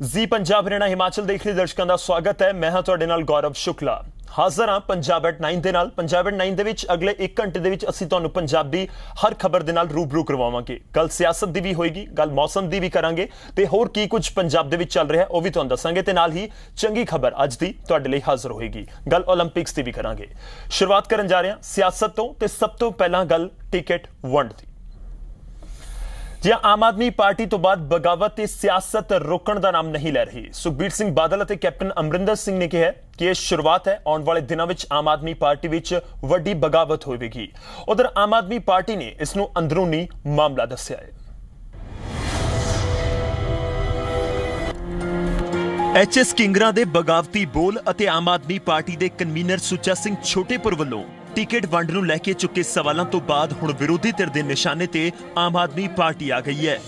ਜੀ ਪੰਜਾਬ ਹਰਿਆਣਾ ਹਿਮਾਚਲ ਦੇਖ ਰਹੇ ਦਰਸ਼ਕਾਂ ਦਾ ਸਵਾਗਤ ਹੈ। ਮੈਂ ਹਾਂ ਤੁਹਾਡੇ ਨਾਲ ਗੌਰਵ ਸ਼ੁਕਲਾ। ਹਾਜ਼ਰ ਹਾਂ ਪੰਜਾਬ ਐਟ 9 ਦੇ ਨਾਲ। ਪੰਜਾਬ ਐਟ 9 ਦੇ ਵਿੱਚ ਅਗਲੇ 1 ਘੰਟੇ ਦੇ ਵਿੱਚ ਅਸੀਂ ਤੁਹਾਨੂੰ ਪੰਜਾਬ ਦੀ ਹਰ ਖਬਰ ਦੇ ਨਾਲ ਰੂਬਰੂ ਕਰਵਾਵਾਂਗੇ। ਗੱਲ ਸਿਆਸਤ ਦੀ ਵੀ ਹੋਏਗੀ ਗੱਲ ਮੌਸਮ ਦੀ ਵੀ ਕਰਾਂਗੇ ਤੇ ਹੋਰ ਕੀ ਕੁਝ ਪੰਜਾਬ ਦੇ ਵਿੱਚ ਚੱਲ ਰਿਹਾ ਉਹ ਵੀ ਤੁਹਾਨੂੰ ਦੱਸਾਂਗੇ ਤੇ ਨਾਲ ਹੀ ਚੰਗੀ ਖਬਰ ਅੱਜ ਦੀ ਤੁਹਾਡੇ ਲਈ ਹਾਜ਼ਰ ਹੋਏਗੀ। ਗੱਲ 올림픽ਸ ਦੀ ਵੀ ਕਰਾਂਗੇ। ਸ਼ੁਰੂਆਤ ਕਰਨ ਜਾ ਰਹੇ ਹਾਂ ਸਿਆਸਤ ਤੋਂ ਤੇ ਸਭ ਤੋਂ ਪਹਿਲਾਂ ਗੱਲ ਟਿਕਟ ਵੰਡ ਦੀ। ਜੀ ਆਮ ਆਦਮੀ ਪਾਰਟੀ ਤੋਂ ਬਾਅਦ ਬਗਾਵਤ ਤੇ ਸਿਆਸਤ ਰੁਕਣ ਦਾ ਨਾਮ ਨਹੀਂ ਲੈ ਰਹੀ। ਸੁਖਬੀਰ ਸਿੰਘ ਬਾਦਲ ਅਤੇ ਕੈਪਟਨ ਅਮਰਿੰਦਰ ਸਿੰਘ ਨੇ ਕਿਹਾ ਕਿ ਇਹ ਸ਼ੁਰੂਆਤ ਹੈ। ਆਉਣ ਵਾਲੇ ਦਿਨਾਂ ਵਿੱਚ ਆਮ ਆਦਮੀ ਪਾਰਟੀ ਵਿੱਚ ਵੱਡੀ ਬਗਾਵਤ ਹੋਵੇਗੀ। ਉਧਰ ਆਮ ਆਦਮੀ ਪਾਰਟੀ ਨੇ ਇਸ ਨੂੰ ਅੰਦਰੂਨੀ ਮਾਮਲਾ ਦੱਸਿਆ ਹੈ। ਐਚਐਸ ਕਿੰਗਰਾ ਦੇ ਬਗਾਵਤੀ ਬੋਲ ਅਤੇ ਆਮ ਆਦਮੀ ਪਾਰਟੀ ਦੇ ਕਨਵੀਨਰ ਸੁੱਚਾ ਸਿੰਘ ਛੋਟੇਪੁਰ ਵੱਲੋਂ ਟਿਕਟ ਵੰਡ ਨੂੰ ਲੈ ਕੇ ਚੁੱਕੇ ਸਵਾਲਾਂ ਤੋਂ ਬਾਅਦ ਹੁਣ ਵਿਰੋਧੀ ਧਿਰ ਦੇ ਨਿਸ਼ਾਨੇ ਤੇ ਆਮ ਆਦਮੀ ਪਾਰਟੀ ਆ ਗਈ ਹੈ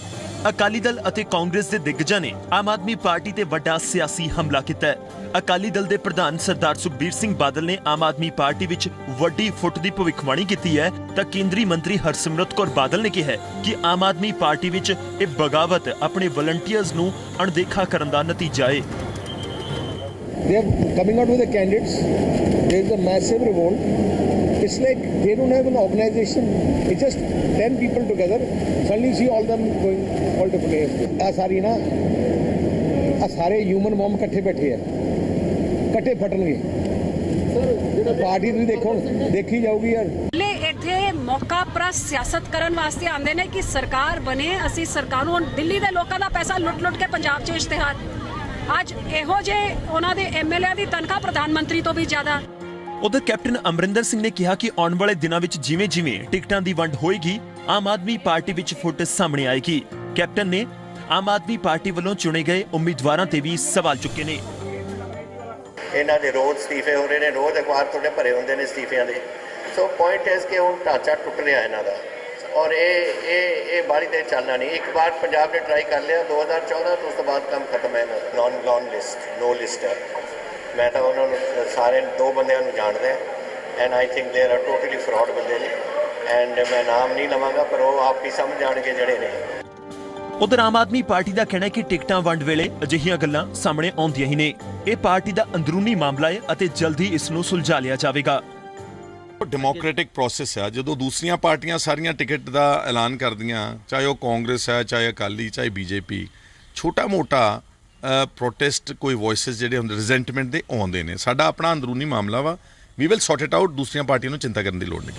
ਅਕਾਲੀ ਦਲ ਅਤੇ ਕਾਂਗਰਸ ਦੇ ਦਿੱਗਜਾਂ ਨੇ ਆਮ ਆਦਮੀ ਪਾਰਟੀ ਤੇ ਵੱਡਾ ਸਿਆਸੀ ਹਮਲਾ ਕੀਤਾ ਹੈ ਅਕਾਲੀ ਦਲ ਦੇ ਪ੍ਰਧਾਨ ਸਰਦਾਰ ਸੁਖਬੀਰ ਸਿੰਘ ਬਾਦਲ ਨੇ ਆਮ ਆਦਮੀ ਪਾਰਟੀ ਵਿੱਚ ਵੱਡੀ ਫੁੱਟ ਦੀ ਭਵਿੱਖਬਾਣੀ ਕੀਤੀ ਹੈ ਤਾਂ ਕੇਂਦਰੀ ਮੰਤਰੀ ਹਰਸਿਮਰਤ ਕੌਰ ਬਾਦਲ ਨੇ ਕਿਹਾ ਕਿ ਆਮ ਆਦਮੀ ਪਾਰਟੀ ਵਿੱਚ ਇਹ ਬਗਾਵਤ ਆਪਣੇ ਵਲੰਟੀਅਰਸ ਨੂੰ ਅਣਦੇਖਾ ਕਰਨ ਦਾ ਨਤੀਜਾ ਹੈ they are coming out with the candidates. There is a massive revolt. It's like they don't have an organization. It's just 10 people together. Suddenly you see all them going all different ways. ਆ ਸਾਰੀ ਨਾ ਆ ਸਾਰੇ human ਮੋਮ ਇਕੱਠੇ ਬੈਠੇ ਆ ਇਕੱਠੇ ਫਟਣਗੇ party ਤੁਸੀਂ ਦੇਖੋ, ਦੇਖੀ ਜਾਊਗੀ ਯਾਰ ਇੱਥੇ ਮੌਕਾ ਪ੍ਰਸ ਸਿਆਸਤ ਕਰਨ ਵਾਸਤੇ ਆਉਂਦੇ ਨੇ ਕਿ ਸਰਕਾਰ ਬਣੇ, ਅਸੀਂ ਸਰਕਾਰ ਨੂੰ ਦਿੱਲੀ ਦੇ ਲੋਕਾਂ ਦਾ ਪੈਸਾ ਲੁੱਟ-ਲੁੱਟ ਕੇ ਪੰਜਾਬ 'ਚ ਇਸ਼ਤਿਹਾਰ ਅੱਜ ਇਹੋ ਜੇ ਉਹਨਾਂ ਦੇ ਐਮਐਲਏ ਦੀ ਤਨਖਾਹ ਪ੍ਰਧਾਨ ਮੰਤਰੀ ਤੋਂ ਵੀ ਜ਼ਿਆਦਾ ਉਧਰ ਕੈਪਟਨ ਅਮਰਿੰਦਰ ਸਿੰਘ ਨੇ ਕਿਹਾ ਕਿ ਆਉਣ ਵਾਲੇ ਦਿਨਾਂ ਵਿੱਚ ਜਿਵੇਂ-ਜਿਵੇਂ ਟਿਕਟਾਂ ਦੀ ਵੰਡ ਹੋਏਗੀ, ਆਮ ਆਦਮੀ ਪਾਰਟੀ ਵਿੱਚ ਫੁੱਟ ਸਾਹਮਣੇ ਆਏਗੀ। ਕੈਪਟਨ ਨੇ ਆਮ ਆਦਮੀ ਪਾਰਟੀ ਵੱਲੋਂ ਚੁਣੇ ਗਏ ਉਮੀਦਵਾਰਾਂ ਤੇ ਵੀ ਸਵਾਲ ਚੁੱਕੇ ਨੇ। ਇਹਨਾਂ ਦੇ ਰੋਜ਼ ਅਸਤੀਫੇ ਹੋ ਰਹੇ ਨੇ, ਰੋਜ਼ ਅਖਬਾਰ ਤੁਹਾਡੇ ਭਰੇ ਹੁੰਦੇ ਨੇ ਅਸਤੀਫਿਆਂ ਦੇ। ਸੋ ਪੁਆਇੰਟ ਇਸ ਕਿ ਹੁਣ ਢਾਂਚਾ ਟੁੱਟ ਰਿਹਾ ਇਹਨਾਂ ਦਾ। ਔਰ ਇਹ ਇਹ ਇਹ ਬਾਰੀ ਦੇ ਚੱਲਣਾ ਨਹੀਂ। ਇੱਕ ਵਾਰ ਪੰਜਾਬ ਨੇ ਟਰਾਈ ਕਰ ਲਿਆ 2014 ਤੋਂ ਉਸ ਤੋਂ ਬਾਅਦ ਕੰਮ ਖਤਮ ਹੈ ਇਹਨਾਂ non non list no list ਮੈਂ ਤਾਂ ਉਹਨਾਂ ਨੂੰ ਸਾਰੇ ਦੋ ਬੰਦਿਆਂ ਨੂੰ ਜਾਣਦਾ and I think they are totally fraud ਬੰਦੇ ਨੇ ਐਂਡ ਮੈਂ ਨਾਮ ਨਹੀਂ ਲਵਾਂਗਾ ਪਰ ਉਹ ਆਪ ਹੀ ਸਮਝ ਜਾਣਗੇ ਜਿਹੜੇ ਨੇ। ਉਧਰ ਆਮ ਆਦਮੀ ਪਾਰਟੀ ਦਾ ਕਹਿਣਾ ਹੈ ਕਿ ਟਿਕਟਾਂ ਵੰਡ ਵੇਲੇ ਅਜਿਹੀਆਂ ਗੱਲਾਂ ਸਾਹਮਣੇ ਆਉਂਦੀਆਂ ਹੀ ਨੇ। ਇਹ ਪਾਰਟੀ ਦਾ ਅੰਦਰੂਨੀ ਮਾਮਲਾ ਹੈ ਅਤੇ ਜਲਦੀ ਇਸ ਨੂੰ ਸੁਲਝਾ ਲਿਆ ਜਾਵੇਗਾ। ਡੈਮੋਕ੍ਰੈਟਿਕ ਪ੍ਰੋਸੈਸ ਹੈ ਜਦੋਂ ਦੂਸਰੀਆਂ ਪਾਰਟੀਆਂ ਸਾਰੀਆਂ ਟਿਕਟ ਦਾ ਐਲਾਨ ਕਰਦੀਆਂ ਚਾਹੇ ਉਹ ਕਾਂਗਰਸ ਹੈ ਚਾਹੇ ਅਕਾਲੀ ਚਾਹੇ ਬੀਜੇਪੀ ਛੋਟਾ ਮੋਟਾ ਪ੍ਰੋਟੈਸਟ ਕੋਈ ਵੌਇਸਸ ਜਿਹੜੇ ਹੁੰਦੇ ਰਿਜ਼ੈਂਟਮੈਂਟ ਦੇ ਆਉਂਦੇ ਨੇ। ਸਾਡਾ ਆਪਣਾ ਅੰਦਰੂਨੀ ਮਾਮਲਾ ਵਾ। We will sort it out ਦੂਸਰੀਆਂ ਪਾਰਟੀਆਂ ਨੂੰ ਚਿੰਤਾ ਕਰਨ ਦੀ ਲੋੜ ਨਹੀਂ।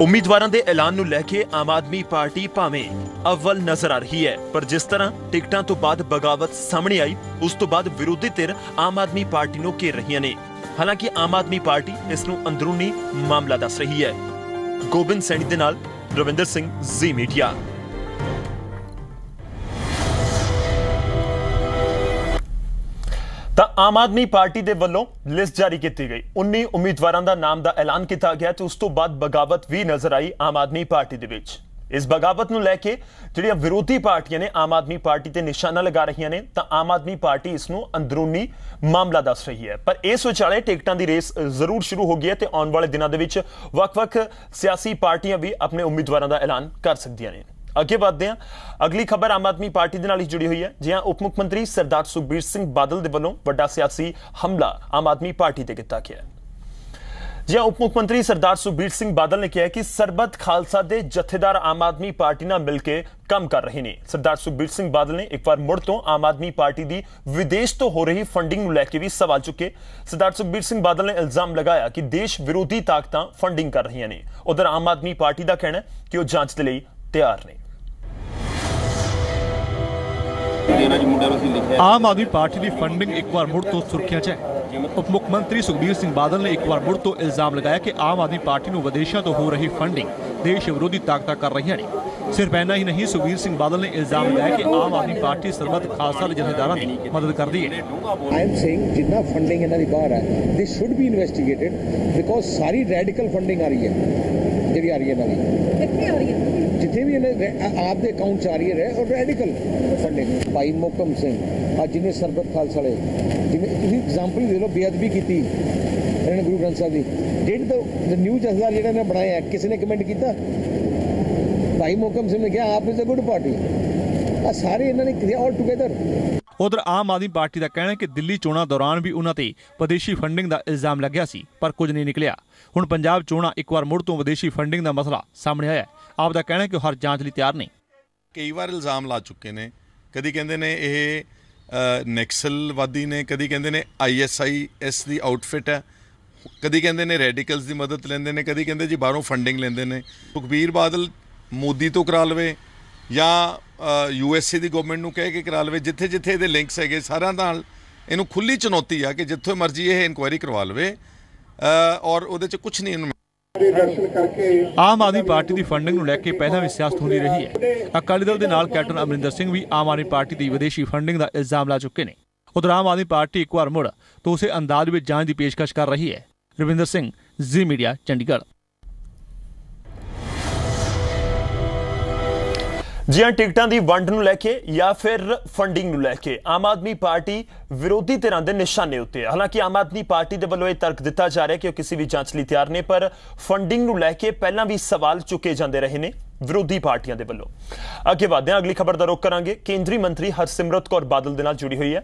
ਉਮੀਦਵਾਰਾਂ ਦੇ ਐਲਾਨ ਨੂੰ ਲੈ ਕੇ ਆਮ ਆਦਮੀ ਪਾਰਟੀ ਭਾਵੇਂ ਅਵਲ ਨਜ਼ਰ ਆ ਰਹੀ ਹੈ, ਪਰ ਜਿਸ ਤਰ੍ਹਾਂ ਟਿਕਟਾਂ ਤੋਂ ਬਾਅਦ ਬਗਾਵਤ ਸਾਹਮਣੇ ਆਈ, ਉਸ ਤੋਂ ਬਾਅਦ ਵਿਰੋਧੀ ਧਿਰ ਆਮ ਆਦਮੀ ਪਾਰਟੀ ਨੂੰ ਘੇਰ ਰਹੀਆਂ ਨੇ। ਹਾਲਾਂਕਿ ਆਮ ਆਦਮੀ ਪਾਰਟੀ ਇਸ ਨੂੰ ਅੰਦਰੂਨੀ ਮਾਮਲਾ ਦੱਸ ਰਹੀ ਹੈ। ਗੋਬਿੰਦ ਸੈਣੀ ਦੇ ਨਾਲ ਰਵਿੰਦਰ ਸਿੰਘ ਜ਼ੀ ਮੀਡੀਆ ਤਾਂ ਆਮ ਆਦਮੀ ਪਾਰਟੀ ਦੇ ਵੱਲੋਂ ਲਿਸਟ ਜਾਰੀ ਕੀਤੀ ਗਈ। 19 ਉਮੀਦਵਾਰਾਂ ਦਾ ਨਾਮ ਦਾ ਐਲਾਨ ਕੀਤਾ ਗਿਆ ਤੇ ਉਸ ਤੋਂ ਬਾਅਦ ਬਗਾਵਤ ਵੀ ਨਜ਼ਰ ਆਈ ਆਮ ਆਦਮੀ ਪਾਰਟੀ ਦੇ ਵਿੱਚ। ਇਸ ਬਗਾਵਤ ਨੂੰ ਲੈ ਕੇ ਜਿਹੜੀਆਂ ਵਿਰੋਧੀ ਪਾਰਟੀਆਂ ਨੇ ਆਮ ਆਦਮੀ ਪਾਰਟੀ ਤੇ ਨਿਸ਼ਾਨਾ ਲਗਾ ਰਹੀਆਂ ਨੇ, ਤਾਂ ਆਮ ਆਦਮੀ ਪਾਰਟੀ ਇਸ ਨੂੰ ਅੰਦਰੂਨੀ ਮਾਮਲਾ ਦੱਸ ਰਹੀ ਹੈ। ਪਰ ਇਸ ਵਿਚਾਲੇ ਟਿਕਟਾਂ ਦੀ ਰੇਸ ਜ਼ਰੂਰ ਸ਼ੁਰੂ ਹੋ ਗਈ ਹੈ ਤੇ ਆਉਣ ਵਾਲੇ ਦਿਨਾਂ ਦੇ ਵਿੱਚ ਵੱਖ-ਵੱਖ ਸਿਆਸੀ ਪਾਰਟੀਆਂ ਵੀ ਆਪਣੇ ਉਮੀਦਵਾਰਾਂ ਦਾ ਐਲਾਨ ਕਰ ਸਕਦੀਆਂ ਨੇ। ਅੱਗੇ ਵਧਦੇ ਹਾਂ। ਅਗਲੀ ਖਬਰ ਆਮ ਆਦਮੀ ਪਾਰਟੀ ਦੇ ਨਾਲ ਹੀ ਜੁੜੀ ਹੋਈ ਹੈ, ਜਿਹਾਂ ਉਪ ਮੁੱਖ ਮੰਤਰੀ ਸਰਦਾਰ ਸੁਖਬੀਰ ਸਿੰਘ ਬਾਦਲ ਦੇ ਵੱਲੋਂ ਵੱਡਾ ਸਿਆਸੀ ਹਮਲਾ ਆਮ ਆਦਮੀ ਪਾਰਟੀ ਤੇ ਕੀਤਾ ਗਿਆ ਜਿਹਾ ਉਪ ਮੁੱਖ ਮੰਤਰੀ ਸਰਦਾਰ ਸੁਖਬੀਰ ਸਿੰਘ ਬਾਦਲ ਨੇ ਕਿਹਾ ਕਿ ਸਰਬਤ ਖਾਲਸਾ ਦੇ ਜਥੇਦਾਰ ਆਮ ਆਦਮੀ ਪਾਰਟੀ ਨਾਲ ਮਿਲ ਕੇ ਕੰਮ ਕਰ ਰਹੇ ਨੇ। ਸਰਦਾਰ ਸੁਖਬੀਰ ਸਿੰਘ ਬਾਦਲ ਨੇ ਇੱਕ ਵਾਰ ਮੁੜ ਤੋਂ ਆਮ ਆਦਮੀ ਪਾਰਟੀ ਦੀ ਵਿਦੇਸ਼ ਤੋਂ ਹੋ ਰਹੀ ਫੰਡਿੰਗ ਨੂੰ ਲੈ ਕੇ ਵੀ ਸਵਾਲ ਚੁੱਕੇ। ਸਰਦਾਰ ਸੁਖਬੀਰ ਸਿੰਘ ਬਾਦਲ ਨੇ ਇਲਜ਼ਾਮ ਲਗਾਇਆ ਕਿ ਦੇਸ਼ ਵਿਰੋਧੀ ਤਾਕਤਾਂ ਫੰਡਿੰਗ ਕਰ ਰਹੀਆਂ ਨੇ। ਉਧਰ ਆਮ ਆਦਮੀ ਪਾਰਟੀ ਦਾ ਕਹਿਣਾ ਹੈ ਕਿ ਉਹ ਜਾਂਚ ਦੇ ਲਈ ਤਿਆਰ ਨੇ। ਆਮ ਆਦਮੀ ਪਾਰਟੀ ਦੀ ਫੰਡਿੰਗ ਇੱਕ ਵਾਰ ਮੁੜ ਤੋਂ ਸੁਰਖੀਆਂ 'ਚ ਹੈ। ਉਪ ਮੁੱਖ ਮੰਤਰੀ ਸੁਖਬੀਰ ਸਿੰਘ ਬਾਦਲ ਨੇ ਇੱਕ ਵਾਰ ਮੁੜ ਤੋਂ ਇਲਜ਼ਾਮ ਲਗਾਇਆ ਕਿ ਆਮ ਆਦਮੀ ਪਾਰਟੀ ਨੂੰ ਵਿਦੇਸ਼ਾਂ ਤੋਂ ਹੋ ਰਹੀ ਫੰਡਿੰਗ ਦੇਸ਼ ਵਿਰੋਧੀ ਤਾਕਤਾਂ ਕਰ ਰਹੀਆਂ ਨੇ। ਸਿਰਫ ਇੰਨਾ ਹੀ ਨਹੀਂ ਸੁਖਬੀਰ ਸਿੰਘ ਬਾਦਲ ਨੇ ਇਲਜ਼ਾਮ ਲਗਾਇਆ ਕਿ ਆਮ ਆਦਮੀ ਪਾਰਟੀ ਸਰਬੱਤ ਖਾਲਸਾ ਦੇ ਜਥੇਦਾਰਾਂ ਦੀ ਮਦਦ ਕਰਦੀ ਹੈ। ਆਈ ਐਮ ਸੇਇੰਗ ਜਿੰਨਾ ਫੰਡਿੰਗ ਇਹਨਾਂ ਦੀ ਬਾਹਰ ਹੈ they should be investigated because sorry radical funding ਆ ਰਹੀ ਹੈ ਜਿਹੜੀ ਆ ਰਹੀ ਹੈ ਇਹਨਾਂ ਦੀ। ਜਿੱਥੇ ਵੀ ਇਹਨੇ ਰੈ- ਆਪ ਰਹੀ ਹੈ ਔਰ ਰੈਡੀਕਲ ਫੰਡਿੰਗ ਭਾਈ ਮੋਕਮ ਸਿੰਘ ਅੱਜ ਜਿਹਨੇ ਸਰਬਤ ਖਾਲਸਾ ਵਾਲੇ ਜਿਵੇਂ ਤੁਸੀਂ ਐਗਜ਼ਾਮਪਲ ਦੇ ਲਓ, ਬੇਅਦਬੀ ਕੀਤੀ ਇਹਨਾਂ ਨੇ ਗੁਰੂ ਗ੍ਰੰਥ ਸਾਹਿਬ ਦੀ। ਡਿਡ ਦ ਨਿਊ ਜਥੇਦਾਰ ਜਿਹੜਾ ਨੇ ਬਣਾਇਆ, ਕਿਸੇ ਨੇ ਕਮੈਂਟ ਕੀਤਾ? ਭਾਈ ਮੋਕਮ ਸਿੰਘ ਨੇ ਕਿਹਾ, ਆਪ ਇਜ਼ ਅ ਗੁੱਡ ਪਾਰਟੀ ਆ ਸਾਰੇ ਇਹਨਾਂ ਨੇ ਆਲ ਟੁਗੇਦਰ ਉਧਰ ਆਮ ਆਦਮੀ ਪਾਰਟੀ ਦਾ ਕਹਿਣਾ ਹੈ ਕਿ ਦਿੱਲੀ ਚੋਣਾਂ ਦੌਰਾਨ ਵੀ ਉਹਨਾਂ ਤੇ ਵਿਦੇਸ਼ੀ ਫੰਡਿੰਗ ਦਾ ਇਲਜ਼ਾਮ ਲੱਗਿਆ ਸੀ, ਪਰ ਕੁਝ ਨਹੀਂ ਨਿਕਲਿਆ। ਹੁਣ ਪੰਜਾਬ ਚੋਣਾਂ ਇੱਕ ਵਾਰ ਮੁੜ ਤੋਂ ਵਿਦੇਸ਼ੀ ਫੰਡਿੰਗ ਦਾ ਮਸਲਾ ਸਾਹਮਣੇ ਆਇਆ ਹੈ। ਆਪ ਦਾ ਕਹਿਣਾ ਕਿ ਉਹ ਹਰ ਜਾਂਚ ਲਈ ਤਿਆਰ ਨਹੀਂ। ਕਈ ਵਾਰ ਇਲਜ਼ਾਮ ਲਾ ਚੁੱਕੇ ਨੇ। ਕਦੀ ਕਹਿੰਦੇ ਨੇ ਇਹ ਨੈਕਸਲਵਾਦੀ ਨੇ, ਕਦੀ ਕਹਿੰਦੇ ਨੇ ਆਈਐਸਆਈਐਸ ਦੀ ਆਊਟਫਿਟ ਹੈ। ਕਦੀ ਕਹਿੰਦੇ ਨੇ ਰੈਡੀਕਲਸ ਦੀ ਮਦਦ ਲੈਂਦੇ ਨੇ, ਕਦੀ ਕਹਿੰਦੇ ਜੀ ਬਾਹਰੋਂ ਫੰਡਿੰਗ ਲੈਂਦੇ ਨੇ। ਸੁਖਬੀਰ ਬਾਦਲ ਮੋਦੀ ਤੋਂ ਕਰਾ ਲਵੇ ਜਾਂ ਯੂਐਸਏ ਦੀ ਗਵਰਨਮੈਂਟ ਨੂੰ ਕਹਿ ਕੇ ਕਰਾ ਲਵੇ ਜਿੱਥੇ ਜਿੱਥੇ ਇਹਦੇ ਲਿੰਕਸ ਹੈਗੇ, ਸਾਰਿਆਂ ਨਾਲ ਇਹਨੂੰ ਖੁੱਲੀ ਚੁਣੌਤੀ ਆ ਕਿ ਜਿੱਥੇ ਮਰਜ਼ੀ ਇਹ ਇਨਕੁਆਇਰੀ ਕਰਵਾ ਲਵੇ। ਔਰ ਉਹਦੇ ਚ ਕੁਝ ਨਹੀਂ ਇਹਨੂੰ ਆਮ ਆਦਮੀ ਪਾਰਟੀ ਦੀ ਫੰਡਿੰਗ ਨੂੰ ਲੈ ਕੇ ਪਹਿਲਾਂ ਵੀ ਸਿਆਸਤ ਹੁੰਦੀ ਰਹੀ ਹੈ। ਅਕਾਲੀ ਦਲ ਦੇ ਨਾਲ ਕੈਪਟਨ ਅਮਰਿੰਦਰ ਸਿੰਘ ਵੀ ਆਮ ਆਦਮੀ ਪਾਰਟੀ ਦੀ ਵਿਦੇਸ਼ੀ ਫੰਡਿੰਗ ਦਾ ਇਲਜ਼ਾਮ ਲਾ ਚੁੱਕੇ ਨੇ। ਉਧਰ ਆਮ ਆਦਮੀ ਪਾਰਟੀ ਇੱਕ ਵਾਰ ਮੁੜ ਤੋਂ ਉਸੇ ਅੰਦਾਜ਼ ਵਿੱਚ ਜਾਂਚ ਦੀ ਪੇਸ਼ਕਸ਼ ਕਰ ਰਹੀ ਹੈ। Ravinder Singh, Zee Media, Chandigarh. ਜੀਆਂ ਟਿਕਟਾਂ ਦੀ ਵੰਡ ਨੂੰ ਲੈ ਕੇ ਜਾਂ ਫਿਰ ਫੰਡਿੰਗ ਨੂੰ ਲੈ ਕੇ ਆਮ ਆਦਮੀ ਪਾਰਟੀ ਵਿਰੋਧੀ ਧਿਰਾਂ ਦੇ ਨਿਸ਼ਾਨੇ ਉੱਤੇ ਹੈ ਹਾਲਾਂਕਿ ਆਮ ਆਦਮੀ ਪਾਰਟੀ ਦੇ ਵੱਲੋਂ ਇਹ ਤਰਕ ਦਿੱਤਾ ਜਾ ਰਿਹਾ ਕਿ ਉਹ ਕਿਸੇ ਵੀ ਜਾਂਚ ਲਈ ਤਿਆਰ ਨੇ, ਪਰ ਫੰਡਿੰਗ ਨੂੰ ਲੈ ਕੇ ਪਹਿਲਾਂ ਵੀ ਸਵਾਲ ਚੁੱਕੇ ਜਾਂਦੇ ਰਹੇ ਨੇ ਵਿਰੋਧੀ ਪਾਰਟੀਆਂ ਦੇ ਵੱਲੋਂ। ਅੱਗੇ ਵਧਦੇ ਹਾਂ, ਅਗਲੀ ਖਬਰ ਦਾ ਰੁਖ ਕਰਾਂਗੇ। ਕੇਂਦਰੀ ਮੰਤਰੀ ਹਰਸਿਮਰਤ ਕੌਰ ਬਾਦਲ ਦੇ ਨਾਲ ਜੁੜੀ ਹੋਈ ਹੈ।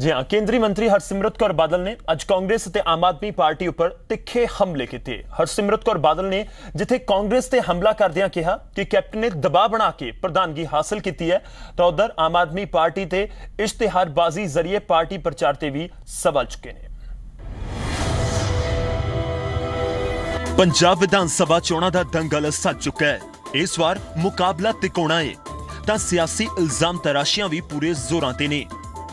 ਜੀ ਹਾਂ, ਕੇਂਦਰੀ ਮੰਤਰੀ ਹਰਸਿਮਰਤ ਕੌਰ ਬਾਦਲ ਨੇ ਅੱਜ ਕਾਂਗਰਸ ਤੇ ਆਮ ਆਦਮੀ ਪਾਰਟੀ ਉੱਪਰ ਤਿੱਖੇ ਹਮਲੇ ਕੀਤੇ। ਹਰਸਿਮਰਤ ਕੌਰ ਬਾਦਲ ਨੇ ਜਿੱਥੇ ਕਾਂਗਰਸ ਤੇ ਹਮਲਾ ਕਰਦਿਆਂ ਕਿਹਾ ਕਿ ਕੈਪਟਨ ਨੇ ਦਬਾਅ ਬਣਾ ਕੇ ਪ੍ਰਧਾਨਗੀ ਹਾਸਲ ਕੀਤੀ ਹੈ, ਤਾਂ ਉਧਰ ਆਮ ਆਦਮੀ ਪਾਰਟੀ ਤੇ ਇਸ਼ਤਿਹਾਰਬਾਜ਼ੀ ਜ਼ਰੀਏ ਪਾਰਟੀ ਪ੍ਰਚਾਰ ਤੇ ਵੀ ਸਵਾਲ ਚੁੱਕੇ ਨੇ। ਪੰਜਾਬ ਵਿਧਾਨ ਸਭਾ ਚੋਣਾਂ ਦਾ ਦੰਗਲ ਸੱਜ ਚੁੱਕਾ ਹੈ। ਇਸ ਵਾਰ ਮੁਕਾਬਲਾ ਤਿਕੋਣਾ ਹੈ ਤਾਂ ਸਿਆਸੀ ਇਲਜ਼ਾਮ ਤਰਾਸ਼ੀਆਂ ਵੀ ਪੂਰੇ ਜ਼ੋਰਾਂ ਤੇ ਨੇ।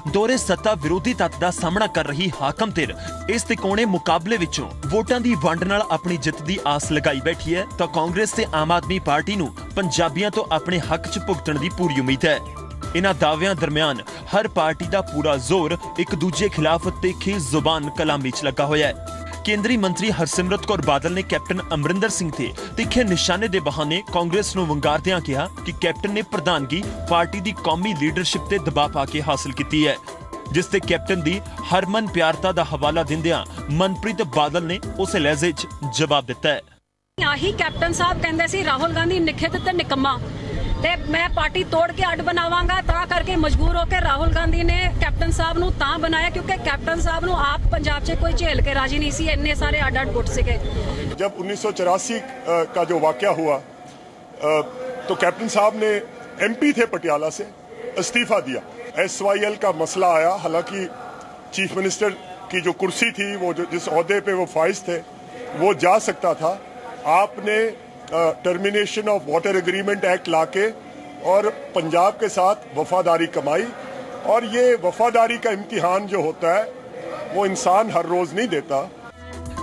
ਦੋਰੇ ਸੱਤਾ ਵਿਰੋਧੀ ਤੱਤ ਦਾ ਸਾਹਮਣਾ ਕਰ ਰਹੀ ਹਾਕਮ ਧਿਰ। ਇਸ ਤਿਕੋਣੇ ਮੁਕਾਬਲੇ ਵਿੱਚੋਂ ਵੋਟਾਂ ਦੀ ਵੰਡ ਨਾਲ ਆਪਣੀ ਜਿੱਤ ਦੀ ਆਸ ਲਗਾਈ ਬੈਠੀ ਹੈ, ਤਾਂ ਕਾਂਗਰਸ ਤੇ ਆਮ ਆਦਮੀ ਪਾਰਟੀ ਨੂੰ ਪੰਜਾਬੀਆਂ ਤੋਂ ਆਪਣੇ ਹੱਕ 'ਚ ਭੁਗਤਣ ਦੀ ਪੂਰੀ ਉਮੀਦ ਹੈ। ਇਨ੍ਹਾਂ ਦਾਅਵਿਆਂ ਦਰਮਿਆਨ ਹਰ ਪਾਰਟੀ ਦਾ ਪੂਰਾ ਜ਼ੋਰ ਇੱਕ ਦੂਜੇ ਖਿਲਾਫ ਤਿੱਖੀ ਜ਼ੁਬਾਨ ਕਲਾਮੀ 'ਚ ਲੱਗਾ ਹੋਇਆ ਹੈ। ਕੇਂਦਰੀ ਮੰਤਰੀ ਹਰਸਿਮਰਤ ਕੌਰ ਬਾਦਲ ਨੇ ਕੈਪਟਨ ਅਮਰਿੰਦਰ ਸਿੰਘ ਤੇ ਤਿੱਖੇ ਨਿਸ਼ਾਨੇ ਦੇ ਬਹਾਨੇ ਕਾਂਗਰਸ ਨੂੰ ਵੰਗਾਰਦਿਆਂ ਕਿਹਾ ਕਿ ਕੈਪਟਨ ਨੇ ਪ੍ਰਧਾਨਗੀ ਪਾਰਟੀ ਦੀ ਕੌਮੀ ਲੀਡਰਸ਼ਿਪ ਤੇ ਦਬਾਅ ਪਾ ਕੇ ਹਾਸਲ ਕੀਤੀ ਹੈ, ਜਿਸ ਤੇ ਕੈਪਟਨ ਦੀ ਹਰਮਨ ਪਿਆਰਤਾ ਦਾ ਹਵਾਲਾ ਦਿੰਦਿਆਂ ਮਨਪ੍ਰੀਤ ਬਾਦਲ ਨੇ ਉਸੇ ਲਹਿਜ਼ੇ 'ਚ ਜਵਾਬ ਦਿੱਤਾ ਹੈ। ਆਹੀ ਕੈਪਟਨ ਸਾਹਿਬ ਕਹਿੰਦੇ ਸੀ, ਰਾਹੁਲ ਗਾਂਧੀ ਨਿਖੇਧ ਤੇ ਨਿਕੰਮਾ। ਤੇ ਮੈਂ ਪਾਰਟੀ ਤੋੜ ਕੇ ਅੱਡ ਬਣਾਵਾਂਗਾ ਤਾਂ ਕਰਕੇ ਮਜਬੂਰ ਹੋ ਕੇ ਰਾਹੁਲ ਗਾਂਧੀ ਨੇ ਕੈਪਟਨ ਸਾਹਿਬ ਨੂੰ ਤਾਂ ਬਣਾਇਆ ਕਿਉਂਕਿ ਕੈਪਟਨ ਸਾਹਿਬ ਨੂੰ ਆਪ ਪੰਜਾਬ 'ਚ ਕੋਈ ਝੇਲ ਕੇ ਰਾਜੀ ਨਹੀਂ ਸੀ ਇੰਨੇ ਸਾਰੇ ਅੱਡ ਅੱਡ ਗੁੱਟ ਸੀਗੇ जब उन्नीस का जो वाक्य हुआ अ, तो कैप्टन साहब ने एमपी थे पटियाला से इस्तीफा दिया एस का मसला आया हालांकि चीफ मिनिस्टर की जो कुर्सी थी वो जो जिस अहदे पे वो फाइज थे वो जा सकता था आपने termination of water agreement act लाके और पंजाब के साथ वफादारी कमाई और ये वफादारी का इम्तिहान जो होता है वो इंसान हर रोज नहीं देता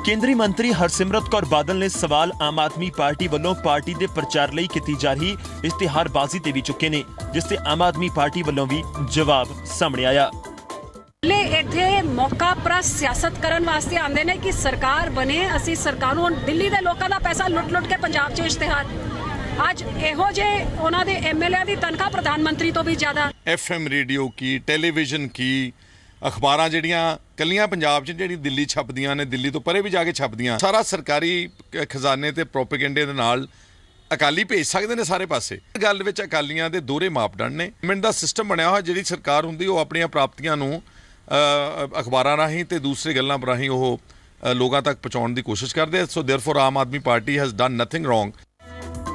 ਕੇਂਦਰੀ ਮੰਤਰੀ ਹਰਸਿਮਰਤ ਕੌਰ ਬਾਦਲ ਨੇ ਸਵਾਲ ਆਮ ਆਦਮੀ ਪਾਰਟੀ ਵੱਲੋਂ ਪਾਰਟੀ ਦੇ ਪ੍ਰਚਾਰ ਲਈ ਕੀਤੀ ਜਾ ਰਹੀ ਇਸ਼ਤਿਹਾਰਬਾਜ਼ੀ ਤੇ ਵੀ ਚੁੱਕੇ ਨੇ ਜਿਸ ਤੇ ਆਮ ਆਦਮੀ ਪਾਰਟੀ ਵੱਲੋਂ ਵੀ ਜਵਾਬ ਸਾਹਮਣੇ ਆਇਆ ਲੈ ਇੱਥੇ ਮੌਕਾ ਪ੍ਰਸ ਸਿਆਸਤ ਕਰਨ ਵਾਸਤੇ ਆਉਂਦੇ ਨੇ ਕਿ ਸਰਕਾਰ ਬਣੇ, ਅਸੀਂ ਸਰਕਾਰ ਨੂੰ ਦਿੱਲੀ ਦੇ ਲੋਕਾਂ ਦਾ ਪੈਸਾ ਲੁੱਟ-ਲੁੱਟ ਕੇ ਪੰਜਾਬ 'ਚ ਇਸ਼ਤਿਹਾਰ। ਅੱਜ ਇਹੋ ਜੇ ਉਹਨਾਂ ਦੇ ਐਮਐਲਏ ਦੀ ਤਨਖਾਹ ਪ੍ਰਧਾਨ ਮੰਤਰੀ ਤੋਂ ਵੀ ਜ਼ਿਆਦਾ। ਐਫਐਮ ਰੇਡੀਓ ਕੀ, ਟੈਲੀਵਿਜ਼ਨ ਕੀ, ਅਖਬਾਰਾਂ ਜਿਹੜੀਆਂ ਕੱਲੀਆਂ ਪੰਜਾਬ 'ਚ ਜਿਹੜੀ ਦਿੱਲੀ ਛਪਦੀਆਂ ਨੇ, ਦਿੱਲੀ ਤੋਂ ਪਰੇ ਵੀ ਜਾ ਕੇ ਛਪਦੀਆਂ, ਸਾਰਾ ਸਰਕਾਰੀ ਖਜ਼ਾਨੇ ਤੇ ਪ੍ਰੋਪੇਗੈਂਡੇ ਦੇ ਨਾਲ ਅਕਾਲੀ ਭੇਜ ਸਕਦੇ ਨੇ ਸਾਰੇ ਪਾਸੇ। ਗੱਲ ਵਿੱਚ ਅਕਾਲੀਆਂ ਦੇ ਦੋਹਰੇ ਮਾਪਦੰਡ ਨੇ। ਮਿੰਟ ਦਾ ਸਿਸਟਮ ਬਣਿਆ ਹੋਇਆ, ਜਿਹੜੀ ਸਰਕਾਰ ਹੁੰਦੀ, ਉਹ ਆਪਣੀਆਂ ਪ੍ਰਾਪਤੀਆਂ ਨੂੰ ਅਖਬਾਰਾਂ ਰਾਹੀਂ ਤੇ ਦੂਸਰੀ ਗੱਲਾਂ ਰਾਹੀਂ ਉਹ ਲੋਕਾਂ ਤੱਕ ਪਹੁੰਚਾਉਣ ਦੀ ਕੋਸ਼ਿਸ਼ ਕਰਦੇ ਆ। So therefore Aam Aadmi party has done nothing wrong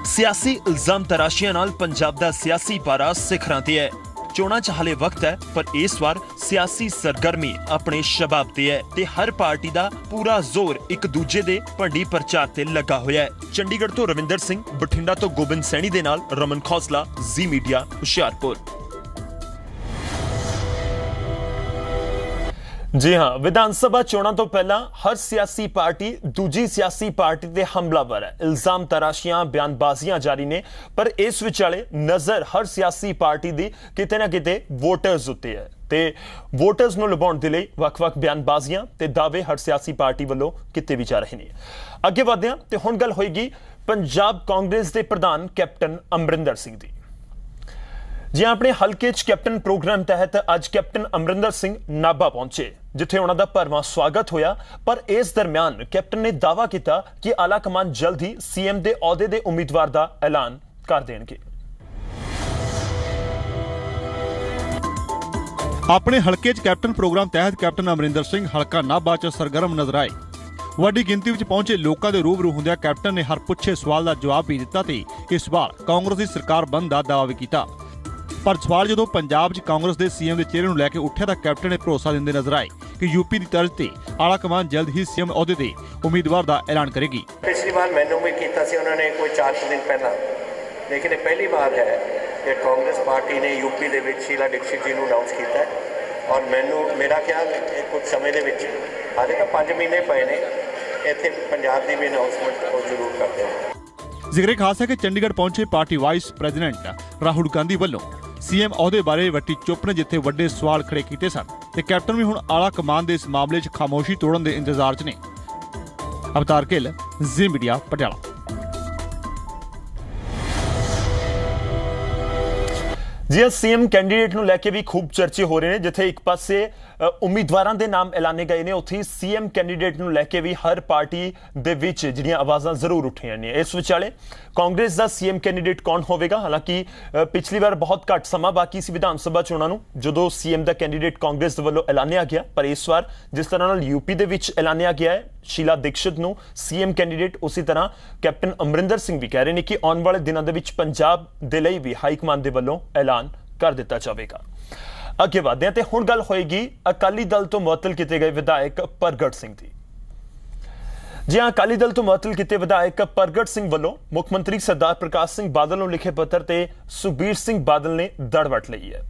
ਸਿਆਸੀ ਇਲਜ਼ਾਮ ਤਰਾਸ਼ੀਆਂ ਨਾਲ ਪੰਜਾਬ ਦਾ ਸਿਆਸੀ ਪਾਰਾ ਸਿਖਰਾਂ ਤੇ ਹੈ। ਚੋਣਾਂ 'ਚ ਹਲੇ ਵਕਤ ਹੈ, ਪਰ ਇਸ ਵਾਰ ਸਿਆਸੀ ਸਰਗਰਮੀ ਆਪਣੇ ਸ਼ਬਾਬ ਤੇ ਹੈ ਤੇ ਹਰ ਪਾਰਟੀ ਦਾ ਪੂਰਾ ਜ਼ੋਰ ਇੱਕ ਦੂਜੇ ਦੇ ਭੰਡੀ ਪ੍ਰਚਾਰ ਤੇ ਲੱਗਾ ਹੋਇਆ ਹੈ। ਚੰਡੀਗੜ੍ਹ ਤੋਂ ਰਵਿੰਦਰ ਸਿੰਘ, ਬਠਿੰਡਾ ਤੋਂ ਗੋਬਿੰਦ ਸੈਣੀ ਦੇ ਨਾਲ ਰਮਨ ਖੋਸਲਾ, ਜ਼ੀ ਮੀਡੀਆ, ਹੁਸ਼ਿਆਰਪੁਰ। ਜੀ ਹਾਂ, ਵਿਧਾਨ ਸਭਾ ਚੋਣਾਂ ਤੋਂ ਪਹਿਲਾਂ ਹਰ ਸਿਆਸੀ ਪਾਰਟੀ ਦੂਜੀ ਸਿਆਸੀ ਪਾਰਟੀ ਤੇ ਹਮਲਾਵਰ ਹੈ। ਇਲਜ਼ਾਮ ਤਰਾਸ਼ੀਆਂ, ਬਿਆਨਬਾਜ਼ੀਆਂ ਜਾਰੀ ਨੇ, ਪਰ ਇਸ ਵਿਚਾਲੇ ਨਜ਼ਰ ਹਰ ਸਿਆਸੀ ਪਾਰਟੀ ਦੀ ਕਿਤੇ ਨਾ ਕਿਤੇ ਵੋਟਰਸ ਉੱਤੇ ਹੈ। ਤੇ ਵੋਟਰਸ ਨੂੰ ਲੁਭਾਉਣ ਦੇ ਲਈ ਵੱਖ-ਵੱਖ ਬਿਆਨਬਾਜ਼ੀਆਂ ਤੇ ਦਾਅਵੇ ਹਰ ਸਿਆਸੀ ਪਾਰਟੀ ਵੱਲੋਂ ਕੀਤੇ ਵੀ ਜਾ ਰਹੇ ਨੇ। ਅੱਗੇ ਵਧਦੇ ਹਾਂ ਤੇ ਹੁਣ ਗੱਲ ਹੋਏਗੀ ਪੰਜਾਬ ਕਾਂਗਰਸ ਦੇ ਪ੍ਰਧਾਨ ਕੈਪਟਨ ਅਮਰਿੰਦਰ ਸਿੰਘ ਦੀ। ਜੀ ਆਪਣੇ ਹਲਕੇ 'ਚ ਕੈਪਟਨ ਪ੍ਰੋਗਰਾਮ ਤਹਿਤ ਅੱਜ ਕੈਪਟਨ ਅਮਰਿੰਦਰ ਸਿੰਘ ਨਾਭਾ ਪਹੁੰਚੇ। ਜਿੱਥੇ ਉਹਨਾਂ ਦਾ ਭਰਵਾਂ ਸਵਾਗਤ ਹੋਇਆ, ਪਰ ਇਸ ਦਰਮਿਆਨ ਕੈਪਟਨ ਨੇ ਦਾਅਵਾ ਕੀਤਾ ਕਿ ਆਲਾ ਕਮਾਨ ਜਲਦ ਹੀ ਸੀਐਮ ਦੇ ਅਹੁਦੇ ਦੇ ਉਮੀਦਵਾਰ ਦਾ ਐਲਾਨ ਕਰ ਦੇਣਗੇ। ਆਪਣੇ ਹਲਕੇ 'ਚ ਕੈਪਟਨ ਪ੍ਰੋਗਰਾਮ ਤਹਿਤ ਕੈਪਟਨ ਅਮਰਿੰਦਰ ਸਿੰਘ ਹਲਕਾ ਨਾਭਾ 'ਚ ਸਰਗਰਮ ਨਜ਼ਰ ਆਏ। ਵੱਡੀ ਗਿਣਤੀ ਵਿੱਚ ਪਹੁੰਚੇ ਲੋਕਾਂ ਦੇ ਰੂਬਰੂ ਹੁੰਦਿਆਂ ਕੈਪਟਨ ਨੇ ਹਰ ਪੁੱਛੇ ਸਵਾਲ ਦਾ ਜਵਾਬ ਵੀ ਦਿੱਤਾ ਤੇ ਇਸ ਵਾਰ ਕਾਂਗਰਸ ਦੀ ਸਰਕਾਰ ਬਣਨ ਦਾ ਦਾਅਵਾ ਵੀ ਕੀਤਾ। ਪਰ ਸਵਾਲ ਜਦੋਂ ਪੰਜਾਬ 'ਚ ਕਾਂਗਰਸ ਦੇ ਸੀਐਮ ਦੇ ਚਿਹਰੇ ਨੂੰ ਲੈ ਕੇ ਉੱਠਿਆ ਤਾਂ ਕੈਪਟਨ ਨੇ ਭਰੋਸਾ ਦਿੰਦੇ ਨਜ਼ਰ ਆਏ ਕਿ ਯੂਪੀ ਦੀ ਤਰਜ਼ ਤੇ ਆਲਾ ਕਮਾਨ ਜਲਦ ਹੀ ਸੀਐਮ ਅਹੁਦੇ ਦੇ ਉਮੀਦਵਾਰ ਦਾ ਐਲਾਨ ਕਰੇਗੀ। ਪਿਛਲੀ ਵਾਰ ਮੈਨੂੰ ਵੀ ਕੀਤਾ ਸੀ ਉਹਨਾਂ ਨੇ ਕੋਈ 4 ਦਿਨ ਪਹਿਲਾਂ। ਲੇਕਿਨ ਇਹ ਪਹਿਲੀ ਵਾਰ ਹੈ ਕਿ ਕਾਂਗਰਸ ਪਾਰਟੀ ਨੇ ਯੂਪੀ ਦੇ ਵਿੱਚ ਸ਼ੀਲਾ ਦੀਕਸ਼ਿਤ ਜੀ ਨੂੰ ਅਨਾਉਂਸ ਕੀਤਾ ਹੈ। ਔਰ ਮੈਨੂੰ ਮੇਰਾ ਖਿਆਲ ਇਹ ਕੁਝ ਸਮੇਂ ਦੇ ਵਿੱਚ ਹਾਲੇ ਤਾਂ 5 ਮਹੀਨੇ ਪਏ ਨੇ ਇੱਥੇ ਪੰਜਾਬ ਦੀ ਵੀ ਅਨਾਉਂਸਮੈਂਟ ਉਹ ਜ਼ਰੂਰ ਕਰਦੇ ਜ਼ਿਕਰੇ ਖਾਸ ਹੈ ਕਿ ਚੰਡੀਗੜ੍ਹ ਪਹੁੰਚੇ party vice president Rahul Gandhi ਵੱਲੋਂ ਸੀਐਮ ਅਹੁਦੇ ਬਾਰੇ ਵੱਟੀ ਚੁੱਪ ਨੇ ਜਿੱਥੇ ਵੱਡੇ ਸਵਾਲ ਖੜੇ ਕੀਤੇ ਸਨ ਤੇ ਕੈਪਟਨ ਵੀ ਹੁਣ ਆਲਾ ਕਮਾਨ ਦੇ ਇਸ ਮਾਮਲੇ 'ਚ ਖਾਮੋਸ਼ੀ ਤੋੜਨ ਦੇ ਇੰਤਜ਼ਾਰ 'ਚ ਨੇ। Avtar Gill, Zee Media, Patiala. ਜੀ ਸੀਐਮ ਕੈਂਡੀਡੇਟ ਨੂੰ ਲੈ ਕੇ ਵੀ ਖੂਬ ਚਰਚੇ ਹੋ ਰਹੇ ਨੇ, ਜਿੱਥੇ ਇੱਕ ਪਾਸੇ ਉਮੀਦਵਾਰਾਂ ਦੇ ਨਾਮ ਐਲਾਨੇ ਗਏ ਨੇ, ਉੱਥੇ ਸੀਐਮ ਕੈਂਡੀਡੇਟ ਨੂੰ ਲੈ ਕੇ ਵੀ ਹਰ ਪਾਰਟੀ ਦੇ ਵਿੱਚ ਜਿਹੜੀਆਂ ਆਵਾਜ਼ਾਂ ਜ਼ਰੂਰ ਉੱਠੀਆਂ ਨੇ। ਇਸ ਵਿਚਾਲੇ ਕਾਂਗਰਸ ਦਾ ਸੀਐਮ ਕੈਂਡੀਡੇਟ ਕੌਣ ਹੋਵੇਗਾ? ਹਾਲਾਂਕਿ ਪਿਛਲੀ ਵਾਰ ਬਹੁਤ ਘੱਟ ਸਮਾਂ ਬਾਕੀ ਸੀ ਵਿਧਾਨ ਸਭਾ ਚੋਣਾਂ ਨੂੰ, ਜਦੋਂ ਸੀਐਮ ਦਾ ਕੈਂਡੀਡੇਟ ਕਾਂਗਰਸ ਦੇ ਵੱਲੋਂ ਐਲਾਨਿਆ ਗਿਆ, ਪਰ ਇਸ ਵਾਰ ਜਿਸ ਤਰ੍ਹਾਂ ਨਾਲ ਯੂਪੀ ਦੇ ਵਿੱਚ ਐਲਾਨਿਆ ਗਿਆ ਹੈ ਸ਼ੀਲਾ ਦੀਕਸ਼ਿਤ ਨੂੰ ਸੀਐਮ ਕੈਂਡੀਡੇਟ ਉਸੇ ਤਰ੍ਹਾਂ ਕੈਪਟਨ ਅਮਰਿੰਦਰ ਸਿੰਘ ਵੀ ਕਹਿ ਰਹੇ ਨੇ ਕਿ ਆਉਣ ਵਾਲੇ ਦਿਨਾਂ ਦੇ ਵਿੱਚ ਪੰਜਾਬ ਦੇ ਲਈ ਵੀ ਹਾਈ ਕਮਾਂਡ ਦੇ ਵੱਲੋਂ ਐਲਾਨ ਕਰ ਦਿੱਤਾ ਜਾਵੇਗਾ। ਅੱਗੇ ਵਧਦੇ ਹਾਂ ਤੇ ਹੁਣ ਗੱਲ ਹੋਏਗੀ ਅਕਾਲੀ ਦਲ ਤੋਂ ਮੁਅੱਤਲ ਕੀਤੇ ਗਏ ਵਿਧਾਇਕ ਪ੍ਰਗਟ ਸਿੰਘ ਦੀ। ਜੀ ਹਾਂ, ਅਕਾਲੀ ਦਲ ਤੋਂ ਮੁਅੱਤਲ ਕੀਤੇ ਵਿਧਾਇਕ ਪ੍ਰਗਟ ਸਿੰਘ ਵੱਲੋਂ ਮੁੱਖ ਮੰਤਰੀ ਸਰਦਾਰ ਪ੍ਰਕਾਸ਼ ਸਿੰਘ ਬਾਦਲ ਨੂੰ ਲਿਖੇ ਪੱਤਰ ਤੇ ਸੁਖਬੀਰ ਸਿੰਘ ਬਾਦਲ ਨੇ ਦੜਵਟ ਲਈ ਹੈ।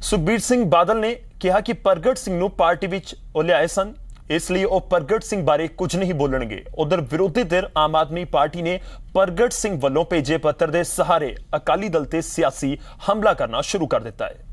ਸੁਖਬੀਰ ਸਿੰਘ ਬਾਦਲ ਨੇ ਕਿਹਾ ਕਿ ਪ੍ਰਗਟ ਸਿੰਘ ਨੂੰ ਪਾਰਟੀ ਵਿੱਚ ਉਹ ਲਿਆਏ ਸਨ। ਇਸ ਲਈ ਉਹ ਪ੍ਰਗਟ ਸਿੰਘ ਬਾਰੇ ਕੁਝ ਨਹੀਂ ਬੋਲਣਗੇ। ਉਧਰ ਵਿਰੋਧੀ ਧਿਰ ਆਮ ਆਦਮੀ ਪਾਰਟੀ ਨੇ ਪ੍ਰਗਟ ਸਿੰਘ ਵੱਲੋਂ ਭੇਜੇ ਪੱਤਰ ਦੇ ਸਹਾਰੇ ਅਕਾਲੀ ਦਲ ਤੇ ਸਿਆਸੀ ਹਮਲਾ ਕਰਨਾ ਸ਼ੁਰੂ ਕਰ ਦਿੱਤਾ ਹੈ।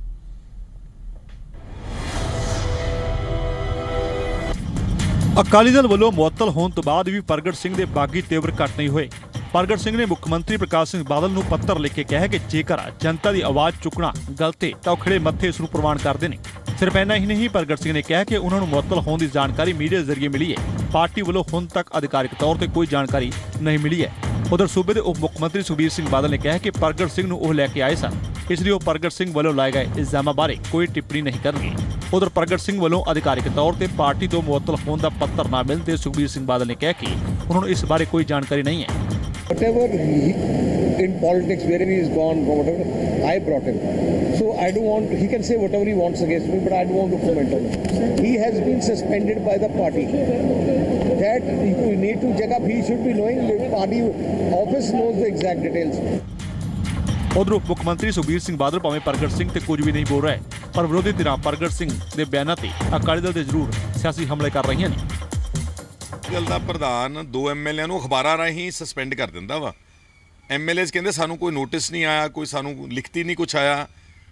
ਅਕਾਲੀ ਦਲ ਵੱਲੋਂ ਮੁਅੱਤਲ ਹੋਣ ਤੋਂ ਬਾਅਦ ਵੀ ਪ੍ਰਗਟ ਸਿੰਘ ਦੇ ਬਾਗੀ ਤੇਵਰ ਘੱਟ ਨਹੀਂ ਹੋਏ। ਪ੍ਰਗਟ ਸਿੰਘ ਨੇ ਮੁੱਖ ਮੰਤਰੀ ਪ੍ਰਕਾਸ਼ ਸਿੰਘ ਬਾਦਲ ਨੂੰ ਪੱਤਰ ਲਿਖ ਕੇ ਕਿਹਾ ਕਿ ਜੇਕਰ ਜਨਤਾ ਦੀ ਆਵਾਜ਼ ਚੁੱਕਣਾ, ਗਲਤ ਹੈ ਤਾਂ ਉਹ ਖੜੇ ਮੱਥੇ ਇਸ ਨੂੰ ਪ੍ਰਵਾਨ ਕਰਦੇ ਨੇ। ਸਿਰਫ ਇੰਨਾ ਹੀ ਨਹੀਂ ਪ੍ਰਗਟ ਸਿੰਘ ਨੇ ਕਿਹਾ ਕਿ ਉਹਨਾਂ ਨੂੰ ਮੁਅੱਤਲ ਹੋਣ ਦੀ ਜਾਣਕਾਰੀ ਮੀਡੀਆ ਜ਼ਰੀਏ ਮਿਲੀ ਹੈ। ਪਾਰਟੀ ਵੱਲੋਂ ਹੁਣ ਤੱਕ ਅਧਿਕਾਰਿਕ ਤੌਰ ਤੇ ਕੋਈ ਜਾਣਕਾਰੀ ਨਹੀਂ ਮਿਲੀ ਹੈ। ਉਧਰ ਸੂਬੇ ਦੇ ਉਪ ਮੁੱਖ ਮੰਤਰੀ ਸੁਖਬੀਰ ਸਿੰਘ ਬਾਦਲ ਨੇ ਕਿਹਾ ਕਿ ਪ੍ਰਗਟ ਸਿੰਘ ਨੂੰ ਉਹ ਲੈ ਕੇ ਆਏ ਸਨ। ਇਸ ਲਈ ਉਹ ਪ੍ਰਗਟ ਸਿੰਘ ਵੱਲੋਂ ਲਾਏ ਗਏ ਇਲਜ਼ਾਮਾਂ ਬਾਰੇ ਕੋਈ ਟਿੱਪਣੀ ਨਹੀਂ ਕਰਨਗੇ। ਉਧਰ ਪ੍ਰਗਟ ਸਿੰਘ ਵੱਲੋਂ ਅਧਿਕਾਰਿਕ ਤੌਰ ਤੇ ਪਾਰਟੀ ਤੋਂ ਮੁਅੱਤਲ ਹੋਣ ਦਾ ਪੱਤਰ ਨਾ ਮਿਲਣ ਤੇ ਸੁਖਬੀਰ ਸਿੰਘ ਬਾਦਲ ਨੇ ਕਿਹਾ ਕਿ ਉਹਨਾਂ ਨੂੰ ਇਸ ਬਾਰੇ ਕੋਈ ਜਾਣਕਾਰੀ ਨਹੀਂ ਹੈ। Whatever he, in politics, wherever he is gone, whatever, I brought him. So I don't want, he can say whatever he wants against me, but I don't want to comment on it. He has been suspended by the party. That you need to check up, he should be knowing, the party office knows the exact details. ਉਧਰ ਉਪ ਮੁੱਖ ਮੰਤਰੀ ਸੁਖਬੀਰ ਸਿੰਘ ਬਾਦਲ ਭਾਵੇਂ ਪ੍ਰਗਟ ਸਿੰਘ ਤੇ ਕੁਝ ਵੀ ਨਹੀਂ ਬੋਲ ਰਹੇ ਪਰ ਵਿਰੋਧੀ ਧਿਰਾਂ ਪ੍ਰਗਟ ਸਿੰਘ ਦੇ ਬਿਆਨਾਂ ਤੇ ਅਕਾਲੀ ਦਲ ਦੇ ਜ਼ਰੂਰ ਸਿਆਸੀ ਹਮਲੇ ਕਰ ਰਹੀਆਂ ਨੇ ਦਲ ਦਾ ਪ੍ਰਧਾਨ ਦੋ ਐਮਐਲਏ ਨੂੰ ਅਖਬਾਰਾਂ ਰਾਹੀਂ ਸਸਪੈਂਡ ਕਰ ਦਿੰਦਾ ਵਾ ਐਮਐਲਏਸ ਕਹਿੰਦੇ ਸਾਨੂੰ ਕੋਈ ਨੋਟਿਸ ਨਹੀਂ ਆਇਆ ਕੋਈ ਸਾਨੂੰ ਲਿਖਤੀ ਨਹੀਂ ਕੁਝ ਆਇਆ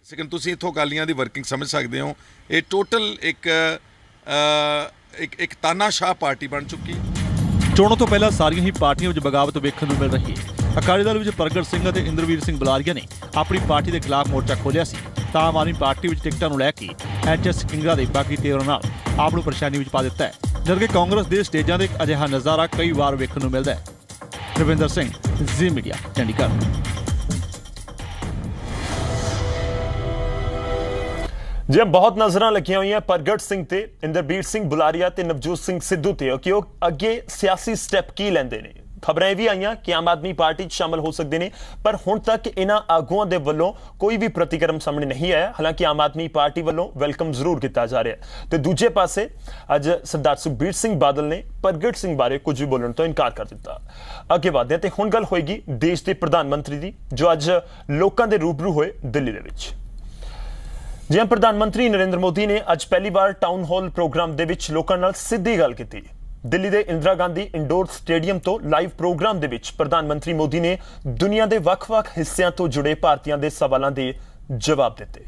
ਲੇਕਿਨ ਤੁਸੀਂ ਇਥੋਂ ਅਕਾਲੀਆਂ ਦੀ ਵਰਕਿੰਗ ਸਮਝ ਸਕਦੇ ਹੋ। ਇਹ ਟੋਟਲ ਇੱਕ ਇੱਕ ਇੱਕ ਤਾਨਾਸ਼ਾਹ ਪਾਰਟੀ ਬਣ ਚੁੱਕੀ ਚੋਣਾਂ ਤੋਂ ਪਹਿਲਾਂ ਸਾਰੀਆਂ ਹੀ ਪਾਰਟੀਆਂ ਵਿੱਚ ਬਗਾਵਤ ਵੇਖਣ ਨੂੰ ਮਿਲ ਰਹੀ ਹੈ। ਅਕਾਲੀ ਦਲ ਵਿੱਚ ਪ੍ਰਗਟ ਸਿੰਘ ਅਤੇ ਇੰਦਰਵੀਰ ਸਿੰਘ ਬੁਲਾਰੀਆ ਨੇ ਆਪਣੀ ਪਾਰਟੀ ਦੇ ਖਿਲਾਫ ਮੋਰਚਾ ਖੋਲ੍ਹਿਆ ਸੀ। ਤਾਂ ਆਮ ਆਦਮੀ ਪਾਰਟੀ ਵਿੱਚ ਟਿਕਟਾਂ ਨੂੰ ਲੈ ਕੇ ਐਚਐਸ ਕਿੰਗਰਾ ਦੇ ਬਾਕੀ ਤੇਵਰਾਂ ਨਾਲ ਆਪ ਨੂੰ ਪਰੇਸ਼ਾਨੀ ਵਿੱਚ ਪਾ ਦਿੱਤਾ ਹੈ। ਜਦਕਿ ਕਾਂਗਰਸ ਦੇ ਸਟੇਜਾਂ ਦੇ ਇੱਕ ਅਜਿਹਾ ਨਜ਼ਾਰਾ ਕਈ ਵਾਰ ਵੇਖਣ ਨੂੰ ਮਿਲਦਾ ਹੈ। Ravinder Singh, Zee Media, Chandigarh. ਜੇ ਬਹੁਤ ਨਜ਼ਰਾਂ ਲੱਗੀਆਂ ਹੋਈਆਂ ਪ੍ਰਗਟ ਸਿੰਘ ਤੇ, ਇੰਦਰਬੀਰ ਸਿੰਘ ਬੁਲਾਰੀਆ ਤੇ ਨਵਜੋਤ ਸਿੰਘ ਸਿੱਧੂ ਤੇ ਕਿ ਉਹ ਅੱਗੇ ਸਿਆਸੀ ਸਟੈਪ ਕੀ ਲੈਂਦੇ ਨੇ? ਖਬਰਾਂ ਇਹ ਵੀ ਆਈਆਂ ਕਿ ਆਮ ਆਦਮੀ ਪਾਰਟੀ 'ਚ ਸ਼ਾਮਲ ਹੋ ਸਕਦੇ ਨੇ, ਪਰ ਹੁਣ ਤੱਕ ਇਹਨਾਂ ਆਗੂਆਂ ਦੇ ਵੱਲੋਂ ਕੋਈ ਵੀ ਪ੍ਰਤੀਕਰਮ ਸਾਹਮਣੇ ਨਹੀਂ ਆਇਆ। ਹਾਲਾਂਕਿ ਆਮ ਆਦਮੀ ਪਾਰਟੀ ਵੱਲੋਂ ਵੈਲਕਮ ਜ਼ਰੂਰ ਕੀਤਾ ਜਾ ਰਿਹਾ ਹੈ। ਤੇ ਦੂਜੇ ਪਾਸੇ ਅੱਜ ਸਰਦਾਰ ਸੁਖਬੀਰ ਸਿੰਘ ਬਾਦਲ ਨੇ ਪ੍ਰਗਟ ਸਿੰਘ ਬਾਰੇ ਕੁਝ ਵੀ ਬੋਲਣ ਤੋਂ ਇਨਕਾਰ ਕਰ ਦਿੱਤਾ। ਅੱਗੇ ਵਧਦੇ ਹਾਂ ਤੇ ਹੁਣ ਗੱਲ ਹੋਏਗੀ ਦੇਸ਼ ਦੇ ਪ੍ਰਧਾਨ ਮੰਤਰੀ ਦੀ, ਜੋ ਅੱਜ ਲੋਕਾਂ ਦੇ ਰੂਬਰੂ ਹੋਏ ਦਿੱਲੀ ਦੇ ਵਿੱਚ। ਜਿਵੇਂ ਪ੍ਰਧਾਨ ਮੰਤਰੀ ਨਰਿੰਦਰ ਮੋਦੀ ਨੇ ਅੱਜ ਪਹਿਲੀ ਵਾਰ ਟਾਊਨ ਹਾਲ ਪ੍ਰੋਗਰਾਮ ਦੇ ਵਿੱਚ ਲੋਕਾਂ ਨਾਲ ਸਿੱਧੀ ਗੱਲ ਕੀਤੀ। ਦਿੱਲੀ ਦੇ ਇੰਦਰਾ ਗਾਂਧੀ ਇੰਡੋਰ ਸਟੇਡੀਅਮ ਤੋਂ ਲਾਈਵ ਪ੍ਰੋਗਰਾਮ ਦੇ ਵਿੱਚ ਪ੍ਰਧਾਨ ਮੰਤਰੀ ਮੋਦੀ ਨੇ ਦੁਨੀਆ ਦੇ ਵੱਖ-ਵੱਖ ਹਿੱਸਿਆਂ ਤੋਂ ਜੁੜੇ ਭਾਰਤੀਆਂ ਦੇ ਸਵਾਲਾਂ ਦੇ ਜਵਾਬ ਦਿੱਤੇ।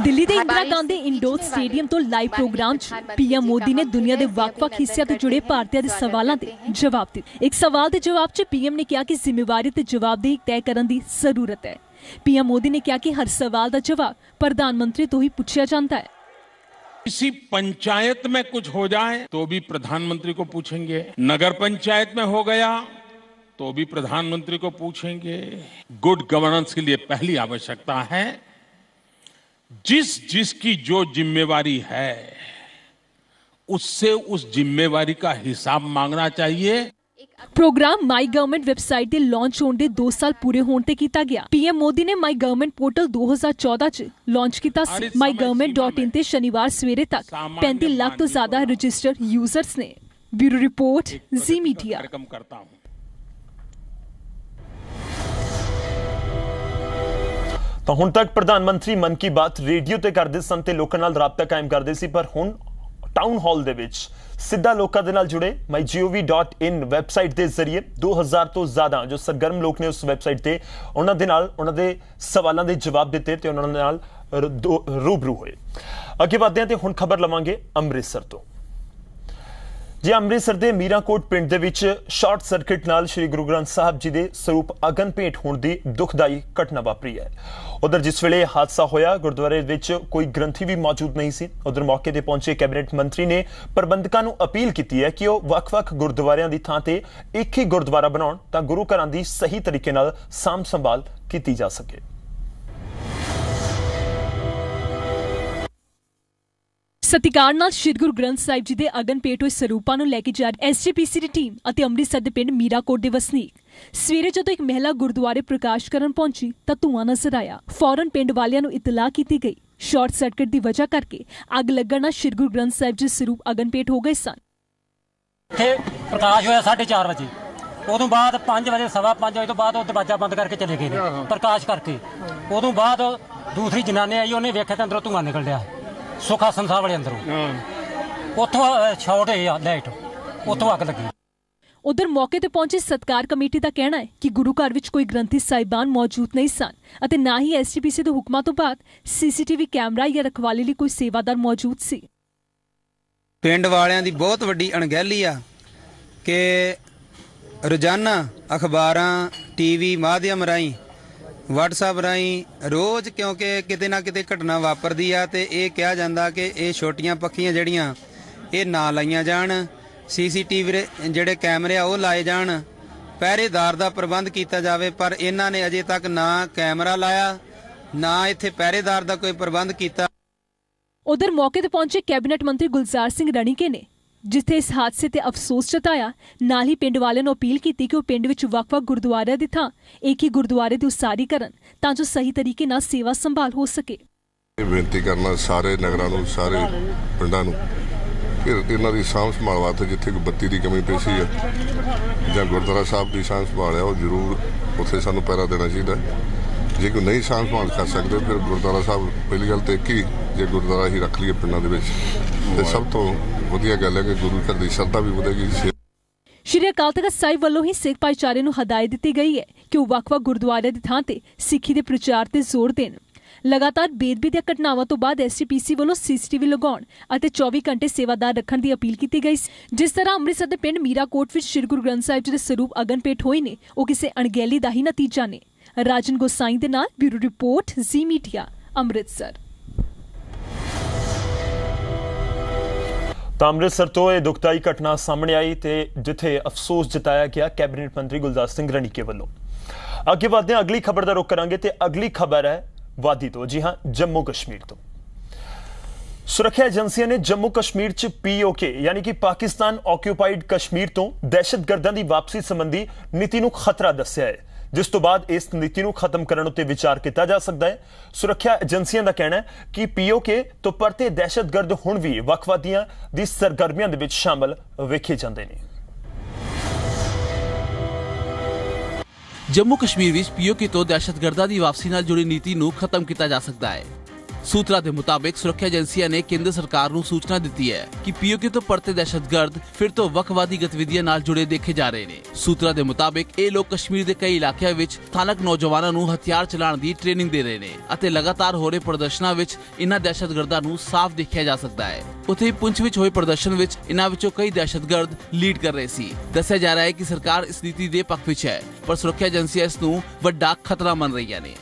ਦਿੱਲੀ ਦੇ ਇੰਦਰਾ ਗਾਂਧੀ ਇੰਡੋਰ ਸਟੇਡੀਅਮ ਤੋਂ ਲਾਈਵ ਪ੍ਰੋਗਰਾਮ 'ਚ ਪੀਐਮ ਮੋਦੀ ਨੇ ਦੁਨੀਆ ਦੇ ਵੱਖ-ਵੱਖ ਹਿੱਸਿਆਂ ਤੋਂ ਜੁੜੇ ਭਾਰਤੀਆਂ ਦੇ ਸਵਾਲਾਂ ਦੇ ਜਵਾਬ ਦਿੱਤੇ ਇੱਕ ਸਵਾਲ ਦੇ ਜਵਾਬ 'ਚ ਪੀਐਮ ਨੇ ਕਿਹਾ ਕਿ ਜ਼ਿੰਮੇਵਾਰੀ ਤੇ ਜਵਾਬਦੇਹੀ ਤੈਅ ਕਰਨ ਦੀ ਜ਼ਰੂਰਤ ਹੈ ਪੀਐਮ ਮੋਦੀ ਨੇ ਕਿਹਾ ਕਿ ਹਰ ਸਵਾਲ ਦਾ ਜਵਾਬ ਪ੍ਰਧਾਨ ਮੰਤਰੀ ਤੋਂ ਹੀ ਪੁੱਛਿਆ ਜਾਂਦਾ ਹੈ किसी पंचायत में कुछ हो जाए तो भी प्रधानमंत्री को पूछेंगे नगर पंचायत में हो गया तो भी प्रधानमंत्री को पूछेंगे गुड गवर्नेंस के लिए पहली आवश्यकता है जिस जिसकी जो जिम्मेवारी है उससे उस जिम्मेवारी का हिसाब मांगना चाहिए। प्रोग्राम माई गवर्नमेंट वेबसाइट ते लॉन्च होने दो साल पूरे होने ते कीता गया। पीएम मोदी ने माई गवर्नमेंट पोर्टल 2014 च लॉन्च कीता माई गवर्नमेंट डॉट इन ऐसी शनिवार सवेरे तक। 35 लाख तो ज़्यादा रजिस्टर्ड यूज़र्स ने। ब्यूरो रिपोर्ट जी मीडिया ਤਾਂ ਹੁਣ ਤੱਕ ਪ੍ਰਧਾਨ ਮੰਤਰੀ ਮਨ ਕੀ ਬਾਤ ਰੇਡੀਓ ਤੇ ਕਰਦੇ ਸਨ ਤੇ ਲੋਕਾਂ ਨਾਲ ਰਾਬਤਾ ਕਾਇਮ ਕਰਦੇ ਸੀ, ਪਰ ਹੁਣ ਟਾਊਨ ਹਾਲ ਦੇ ਵਿੱਚ ਸਿੱਧਾ ਲੋਕਾਂ ਦੇ ਨਾਲ ਜੁੜੇ mygov.in ਵੈਬਸਾਈਟ ਦੇ ਜ਼ਰੀਏ। 2000 ਤੋਂ ਜ਼ਿਆਦਾ ਜੋ ਸਰਗਰਮ ਲੋਕ ਨੇ ਉਸ ਵੈਬਸਾਈਟ ਤੇ ਉਹਨਾਂ ਦੇ ਨਾਲ ਉਹਨਾਂ ਦੇ ਸਵਾਲਾਂ ਦੇ ਜਵਾਬ ਦਿੱਤੇ ਤੇ ਉਹਨਾਂ ਦੇ ਨਾਲ ਰ- ਰੂਬਰੂ ਹੋਏ। ਅੱਗੇ ਵਧਦੇ ਹਾਂ ਤੇ ਹੁਣ ਖਬਰ ਲਵਾਂਗੇ ਅੰਮ੍ਰਿਤਸਰ ਤੋਂ। ਜੀ ਅੰਮ੍ਰਿਤਸਰ ਦੇ ਮੀਰਾਕੋਟ ਪਿੰਡ ਦੇ ਵਿੱਚ ਸ਼ਾਰਟ ਸਰਕਟ ਨਾਲ ਸ੍ਰੀ ਗੁਰੂ ਗ੍ਰੰਥ ਸਾਹਿਬ ਜੀ ਦੇ ਸਰੂਪ ਅਗਨ ਭੇਟ ਹੋਣ ਦੀ ਦੁਖਦਾਈ ਘਟਨਾ ਵਾਪਰੀ ਹੈ। ਉਧਰ ਜਿਸ ਵੇਲੇ ਹਾਦਸਾ ਹੋਇਆ, ਗੁਰਦੁਆਰੇ ਵਿੱਚ ਕੋਈ ਗ੍ਰੰਥੀ ਵੀ ਮੌਜੂਦ ਨਹੀਂ ਸੀ। ਉਧਰ ਮੌਕੇ ਤੇ ਪਹੁੰਚੇ ਕੈਬਨਿਟ ਮੰਤਰੀ ਨੇ ਪ੍ਰਬੰਧਕਾਂ ਨੂੰ ਅਪੀਲ ਕੀਤੀ ਹੈ ਕਿ ਉਹ ਵੱਖ-ਵੱਖ ਗੁਰਦੁਆਰਿਆਂ ਦੀ ਥਾਂ ਤੇ ਇੱਕ ਹੀ ਗੁਰਦੁਆਰਾ ਬਣਾਉਣ ਤਾਂ ਗੁਰੂ ਘਰਾਂ ਦੀ ਸਹੀ ਤਰੀਕੇ ਨਾਲ ਸਾਂਭ ਸੰਭਾਲ ਕੀਤੀ ਜਾ ਸਕੇ। ਸਤਿਕਾਰ ਨਾਲ ਸ਼੍ਰੀ ਗੁਰੂ ਗ੍ਰੰਥ ਸਾਹਿਬ ਜੀ ਦੇ ਅਗਨ ਭੇਟ ਹੋਏ ਸਰੂਪਾਂ ਨੂੰ ਲੈ ਕੇ ਜਾ ਰਹੀ ਐਸਜੀਪੀਸੀ ਦੀ ਟੀਮ ਅਤੇ ਅੰਮ੍ਰਿਤਸਰ ਦੇ ਪਿੰਡ ਮੀਰਾਕੋਟ ਦੇ ਵਸਨੀਕ। ਸਵੇਰੇ ਜਦੋਂ ਇੱਕ ਮਹਿਲਾ ਗੁਰਦੁਆਰੇ ਪ੍ਰਕਾਸ਼ ਕਰਨ ਪਹੁੰਚੀ ਤਾਂ ਧੂਆਂ ਨਜ਼ਰ ਆਇਆ। ਫੌਰਨ ਪਿੰਡ ਵਾਲਿਆਂ ਨੂੰ ਇਤਲਾਹ ਕੀਤੀ ਗਈ। ਸ਼ਾਰਟ ਸਰਕਟ ਦੀ ਵਜ੍ਹਾ ਕਰਕੇ ਅੱਗ ਲੱਗਣ ਨਾਲ ਸ਼੍ਰੀ ਗੁਰੂ ਗ੍ਰੰਥ ਸਾਹਿਬ ਜੀ ਸਰੂਪ ਅਗਨ ਭੇਟ ਹੋ ਗਏ ਸਨ। ਇੱਥੇ ਪ੍ਰਕਾਸ਼ ਹੋਇਆ 4:30 ਵਜੇ। ਉਦੋਂ ਬਾਅਦ 5 ਵਜੇ ਸਵਾ 5 ਵਜੇ ਤੋਂ ਬਾਅਦ ਉਹ ਦਰਵਾਜ਼ਾ ਬੰਦ ਕਰਕੇ ਚਲੇ ਗਏ ਨੇ ਪ੍ਰਕਾਸ਼ ਕਰਕੇ। ਉਦੋਂ ਬਾਅਦ ਦੂਸਰੀ ਜਨਾਨੀ ਆਈ ਉਹਨੇ ਵੇਖਿਆ ਤਾਂ ਅੰਦਰੋਂ ਧੂੰਆਂ ਨਿਕਲ ਰਿਹਾ। ਸੁਖਾ ਸੰਸਾਰ ਵਾਲੇ ਅੰਦਰੋਂ। ਉੱਥੋਂ ਸ਼ਾਰਟ ਹੋਈ ਆ ਲਾਈਟ ਉੱਥੋਂ ਅੱਗ ਲੱਗੀ। ਉਧਰ ਮੌਕੇ ਤੇ ਪਹੁੰਚੇ ਸਤਕਾਰ ਕਮੇਟੀ ਦਾ ਕਹਿਣਾ ਹੈ ਕਿ ਗੁਰੂ ਘਰ ਵਿੱਚ ਕੋਈ ਗ੍ਰੰਥੀ ਸਾਹਿਬਾਨ ਮੌਜੂਦ ਨਹੀਂ ਸਨ ਅਤੇ ਨਾ ਹੀ ਐਸਜੀਪੀਸੀ ਦੇ ਹੁਕਮਾਂ ਤੋਂ ਬਾਅਦ ਸੀਸੀਟੀਵੀ ਕੈਮਰਾ ਜਾਂ ਰਖਵਾਲੀ ਲਈ ਕੋਈ ਸੇਵਾਦਾਰ ਮੌਜੂਦ ਸੀ। ਪਿੰਡ ਵਾਲਿਆਂ ਦੀ ਬਹੁਤ ਵੱਡੀ ਅਣਗਹਿਲੀ ਆ ਕਿ ਰੋਜ਼ਾਨਾ ਅਖਬਾਰਾਂ ਟੀਵੀ ਮਾਧਿਅਮ ਰਾਹੀਂ WhatsApp ਰਾਹੀਂ ਰੋਜ਼ ਕਿਉਂਕਿ ਕਿਤੇ ਨਾ ਕਿਤੇ ਘਟਨਾ ਵਾਪਰਦੀ ਆ ਤੇ ਇਹ ਕਿਹਾ ਜਾਂਦਾ ਕਿ ਇਹ ਛੋਟੀਆਂ ਪੱਖੀਆਂ ਜਿਹੜੀਆਂ, ਇਹ ਨਾ ਲਾਈਆਂ ਜਾਣ, ਸੀਸੀਟੀਵੀ ਜਿਹੜੇ ਕੈਮਰੇ ਆ ਉਹ ਲਾਏ ਜਾਣ, ਪਹਿਰੇਦਾਰ ਦਾ ਪ੍ਰਬੰਧ ਕੀਤਾ ਜਾਵੇ, ਪਰ ਇਹਨਾਂ ਨੇ ਅਜੇ ਤੱਕ ਨਾ ਕੈਮਰਾ ਲਾਇਆ, ਨਾ ਇੱਥੇ ਪਹਿਰੇਦਾਰ ਦਾ ਕੋਈ ਪ੍ਰਬੰਧ ਕੀਤਾ। ਉਧਰ ਮੌਕੇ ਤੇ ਪਹੁੰਚੇ ਕੈਬਨਿਟ ਮੰਤਰੀ ਗੁਲਜ਼ਾਰ ਸਿੰਘ ਰਣੀਕੇ ਨੇ। ਜਿੱਥੇ ਇਸ ਹਾਦਸੇ ਤੇ ਅਫਸੋਸ ਜਤਾਇਆ, ਨਾਲ ਹੀ ਪਿੰਡ ਵਾਲਿਆਂ ਨੂੰ ਅਪੀਲ ਕੀਤੀ ਕਿ ਉਹ ਪਿੰਡ ਵਿੱਚ ਵੱਖ-ਵੱਖ ਗੁਰਦੁਆਰਿਆਂ ਦੀ ਥਾਂ, ਇੱਕ ਹੀ ਗੁਰਦੁਆਰੇ ਦੀ ਉਸਾਰੀ ਕਰਨ, ਤਾਂ ਜੋ ਸਹੀ ਤਰੀਕੇ ਨਾਲ ਸੇਵਾ ਸੰਭਾਲ ਹੋ ਸਕੇ ਇਹ ਬੇਨਤੀ ਕਰਨਾ ਸਾਰੇ ਨਗਰਾਂ ਨੂੰ, ਸਾਰੇ ਪਿੰਡਾਂ ਨੂੰ ਕਿ ਇਹਨਾਂ ਦੀ ਸਾਂਭ ਸੰਭਾਲ ਵਾਸਤੇ ਜਿੱਥੇ ਕੋਈ ਬੱਤੀ ਦੀ ਕਮੀ ਪੇਸ਼ੀ ਹੈ ਜਾਂ ਗੁਰਦੁਆਰਾ ਸਾਹਿਬ ਦੀ ਸਾਂਭ ਸੰਭਾਲ ਹੈ ਉਹ ਜ਼ਰੂਰ ਉੱਥੇ ਸਾਨੂੰ ਪੈਰਾ ਦੇਣਾ ਚਾਹੀਦਾ ਹੈ। ਜੇ ਕੋਈ ਨਹੀਂ ਸਾਂਭ ਸੰਭਾਲ ਕਰ ਸਕਦੇ, ਫਿਰ ਗੁਰਦੁਆਰਾ ਸਾਹਿਬ ਪਹਿਲੀ ਗੱਲ ਤੇ ਇੱਕ ਹੀ, ਜੇ ਗੁਰਦੁਆਰਾ ਹੀ ਰੱਖ ਲਈਏ ਪਿੰਡਾਂ ਦੇ ਵਿੱਚ। ਤੇ ਸਭ ਤੋਂ ਵਧੀਆ ਗੱਲ ਹੈ ਕਿ ਗੁਰੂ ਘਰ ਦੀ ਸ਼ਰਧਾ ਵੀ ਵਧੇਗੀ ਸ਼੍ਰੀ ਅਕਾਲ ਤਖਤ ਸਾਹਿਬ ਵੱਲੋਂ ਹੀ ਸਿੱਖ ਭਾਈਚਾਰੇ ਨੂੰ ਹਦਾਇਤ ਦਿੱਤੀ ਗਈ ਹੈ ਕਿ ਉਹ ਵੱਖ-ਵੱਖ ਗੁਰਦੁਆਰਿਆਂ ਦੀ ਥਾਂ ਤੇ ਸਿੱਖੀ ਦੇ ਪ੍ਰਚਾਰ ਤੇ ਜ਼ੋਰ ਦੇਣ। ਲਗਾਤਾਰ ਬੇਦਬੀ ਦੀਆਂ ਘਟਨਾਵਾਂ ਤੋਂ ਬਾਅਦ ਐਸਜੀਪੀਸੀ ਵੱਲੋਂ ਸੀਸੀਟੀਵੀ ਲਗਾਉਣ ਅਤੇ 24 ਘੰਟੇ ਸੇਵਾਦਾਰ ਰੱਖਣ ਦੀ ਅਪੀਲ ਕੀਤੀ ਗਈ ਸੀ। ਜਿਸ ਤਰ੍ਹਾਂ ਅੰਮ੍ਰਿਤਸਰ ਦੇ ਪਿੰਡ ਮੀਰਾਕੋਟ ਵਿੱਚ ਸ੍ਰੀ ਗੁਰੂ ਗ੍ਰੰਥ ਸਾਹਿਬ ਜੀ ਦੇ ਸਰੂਪ ਅਗਨਪੇਟ ਹੋਏ ਨੇ, ਉਹ ਕਿਸੇ ਅਣਗਹਿਲੀ ਦਾ ਹੀ ਨਤੀਜਾ ਨੇ। ਰਾਜਨ ਗੋਸਾਈ ਦੇ ਨਾਲ bureau report, Zee media, Amritsar. ਤਾਂ ਅੰਮ੍ਰਿਤਸਰ ਤੋਂ ਇਹ ਦੁਖਦਾਈ ਘਟਨਾ ਸਾਹਮਣੇ ਆਈ ਤੇ ਜਿੱਥੇ ਅਫਸੋਸ ਜਤਾਇਆ ਗਿਆ ਕੈਬਨਿਟ ਮੰਤਰੀ ਗੁਲਜ਼ਾਰ ਸਿੰਘ ਰਣੀਕੇ ਵੱਲੋਂ। ਅੱਗੇ ਵਧਦੇ ਹਾਂ, ਅਗਲੀ ਖਬਰ ਦਾ ਰੁਖ ਕਰਾਂਗੇ ਤੇ ਅਗਲੀ ਖਬਰ ਹੈ ਵਾਦੀ ਤੋਂ। ਜੀ ਹਾਂ, ਜੰਮੂ ਕਸ਼ਮੀਰ ਤੋਂ। ਸੁਰੱਖਿਆ ਏਜੰਸੀਆਂ ਨੇ ਜੰਮੂ ਕਸ਼ਮੀਰ 'ਚ ਪੀਓਕੇ ਯਾਨੀ ਕਿ ਪਾਕਿਸਤਾਨ ਆਕਿਊਪਾਈਡ ਕਸ਼ਮੀਰ ਤੋਂ ਦਹਿਸ਼ਤਗਰਦਾਂ ਦੀ ਵਾਪਸੀ ਸੰਬੰਧੀ ਨੀਤੀ ਨੂੰ ਖਤਰਾ ਦੱਸਿਆ ਹੈ। ਜਿਸ ਤੋਂ ਬਾਅਦ ਇਸ ਨੀਤੀ ਨੂੰ ਖਤਮ ਕਰਨ ਉੱਤੇ ਵਿਚਾਰ ਕੀਤਾ ਜਾ ਸਕਦਾ ਹੈ। ਸੁਰੱਖਿਆ ਏਜੰਸੀਆਂ ਦਾ ਕਹਿਣਾ ਹੈ ਕਿ ਪੀਓਕੇ ਤੋਂ ਪਰਤੇ ਦਹਿਸ਼ਤਗਰਦ ਹੁਣ ਵੀ ਵੱਖਵਾਦੀਆਂ ਦੀ ਸਰਗਰਮੀਆਂ ਦੇ ਵਿੱਚ ਸ਼ਾਮਲ ਵੇਖੇ ਜਾਂਦੇ ਨੇ। ਜੰਮੂ ਕਸ਼ਮੀਰ ਵਿੱਚ ਪੀਓਕੇ ਤੋਂ ਦਹਿਸ਼ਤਗਰਦਾਂ ਦੀ ਵਾਪਸੀ ਨਾਲ ਜੁੜੀ ਨੀਤੀ ਨੂੰ ਖਤਮ ਕੀਤਾ ਜਾ ਸਕਦਾ ਹੈ। ਸੂਤਰਾਂ ਦੇ ਮੁਤਾਬਕ ਸੁਰੱਖਿਆ ਏਜੰਸੀਆਂ ਨੇ ਕੇਂਦਰ ਸਰਕਾਰ ਨੂੰ ਸੂਚਨਾ ਦਿੱਤੀ ਹੈ ਕਿ ਪੀਓਕੇ ਤੋਂ ਪਰਤੇ ਦਹਿਸ਼ਤਗਰਦ ਫਿਰ ਤੋਂ ਵੱਖਵਾਦੀ ਗਤੀਵਿਧੀਆਂ ਨਾਲ ਜੁੜੇ ਦੇਖੇ ਜਾ ਰਹੇ ਨੇ। ਸੂਤਰਾਂ ਦੇ ਮੁਤਾਬਕ ਇਹ ਲੋਕ ਕਸ਼ਮੀਰ ਦੇ ਕਈ ਇਲਾਕਿਆਂ ਵਿੱਚ ਸਥਾਨਕ ਨੌਜਵਾਨਾਂ ਨੂੰ ਹਥਿਆਰ ਚਲਾਉਣ ਦੀ ਟ੍ਰੇਨਿੰਗ ਦੇ ਰਹੇ ਨੇ ਅਤੇ ਲਗਾਤਾਰ ਹੋ ਰਹੇ ਪ੍ਰਦਰਸ਼ਨਾਂ ਵਿੱਚ ਇਨ੍ਹਾਂ ਦਹਿਸ਼ਤਗਰਦਾਂ ਨੂੰ ਸਾਫ਼ ਦੇਖਿਆ ਜਾ ਸਕਦਾ ਹੈ। ਉੱਥੇ ਹੀ ਪੁੰਛ ਵਿੱਚ ਹੋਏ ਪ੍ਰਦਰਸ਼ਨ ਵਿੱਚ ਇਨ੍ਹਾਂ ਵਿੱਚੋਂ ਕਈ ਦਹਿਸ਼ਤਗਰਦ ਲੀਡ ਕਰ ਰਹੇ ਸੀ। ਦੱਸਿਆ ਜਾ ਰਿਹਾ ਹੈ ਕਿ ਸਰਕਾਰ ਇਸ ਨੀਤੀ ਦੇ ਪੱਖ ਵਿੱਚ ਹੈ, ਪਰ ਸੁਰੱਖਿਆ ਏਜੰਸੀਆਂ ਇਸ ਨੂੰ ਵੱਡਾ ਖਤਰਾ ਮੰਨ ਰਹੀਆਂ ਨੇ।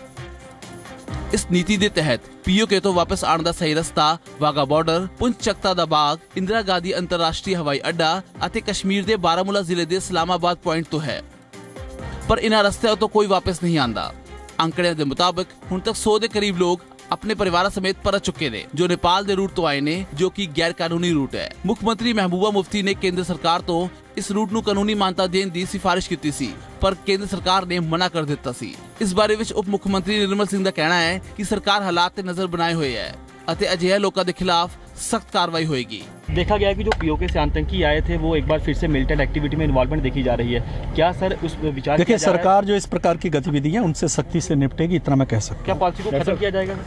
ਇਸ ਨੀਤੀ ਦੇ ਤਹਿਤ ਪੀਓਕੇ ਤੋਂ ਵਾਪਸ ਆਉਣ ਦਾ ਸਹੀ ਰਸਤਾ ਵਾਗਾ ਬਾਰਡਰ ਪੁੰਛ ਚੱਕਤਾ ਦਾ ਬਾਗ, ਇੰਦਰਾ ਗਾਂਧੀ ਅੰਤਰਰਾਸ਼ਟਰੀ ਹਵਾਈ ਅੱਡਾ ਅਤੇ ਕਸ਼ਮੀਰ ਦੇ ਬਾਰਾਮੂਲਾ ਜ਼ਿਲ੍ਹੇ ਦੇ ਇਸਲਾਮਾਬਾਦ ਪੁਆਇੰਟ ਤੋਂ ਹੈ। ਪਰ ਇਹਨਾਂ ਰਸਤਿਆਂ ਤੋਂ ਕੋਈ ਵਾਪਸ ਨਹੀਂ ਆਂਦਾ ਅੰਕੜਿਆਂ ਦੇ ਮੁਤਾਬਕ ਹੁਣ ਤੱਕ 100 ਦੇ ਕਰੀਬ ਲੋਕ ਆਪਣੇ ਪਰਿਵਾਰਾਂ ਸਮੇਤ ਪਰਤ ਚੁੱਕੇ ਨੇ, ਜੋ ਨੇਪਾਲ ਦੇ ਰੂਟ ਤੋਂ ਆਏ ਨੇ, ਜੋ ਕਿ ਗੈਰ ਕਾਨੂੰਨੀ ਰੂਟ ਹੈ। ਮੁੱਖ ਮੰਤਰੀ ਮਹਿਬੂਬਾ ਮੁਫਤੀ ਨੇ ਕੇਂਦਰ ਸਰਕਾਰ ਤੋਂ ਇਸ ਰੂਟ ਨੂੰ ਕਾਨੂੰਨੀ ਮਾਨਤਾ ਦੇਣ ਦੀ ਸਿਫਾਰਿਸ਼ ਕੀਤੀ ਸੀ, ਪਰ ਕੇਂਦਰ ਸਰਕਾਰ ਨੇ ਮਨਾ ਕਰ ਦਿੱਤਾ ਸੀ। ਇਸ ਬਾਰੇ ਵਿੱਚ ਉਪ ਮੁੱਖ ਮੰਤਰੀ ਨਿਰਮਲ ਸਿੰਘ ਦਾ ਕਹਿਣਾ ਹੈ ਕਿ ਸਰਕਾਰ ਹਾਲਾਤ ਤੇ ਨਜ਼ਰ ਬਣਾਏ ਹੋਏ ਹੈ ਅਤੇ ਅਜਿਹੇ ਲੋਕਾਂ ਦੇ ਖਿਲਾਫ सख्त कार्रवाई होगी देखा गया कि जो पीओके से आतंकी आए थे वो एक बार फिर से मिलिटेंट एक्टिविटी में इन्वॉल्वमेंट देखी जा रही है। क्या सर उस विचार देखिए सरकार जो इस प्रकार की गतिविधियाँ उनसे सख्ती से निपटेगी इतना मैं कह सकता क्या पॉलिसी को खत्म किया जाएगा?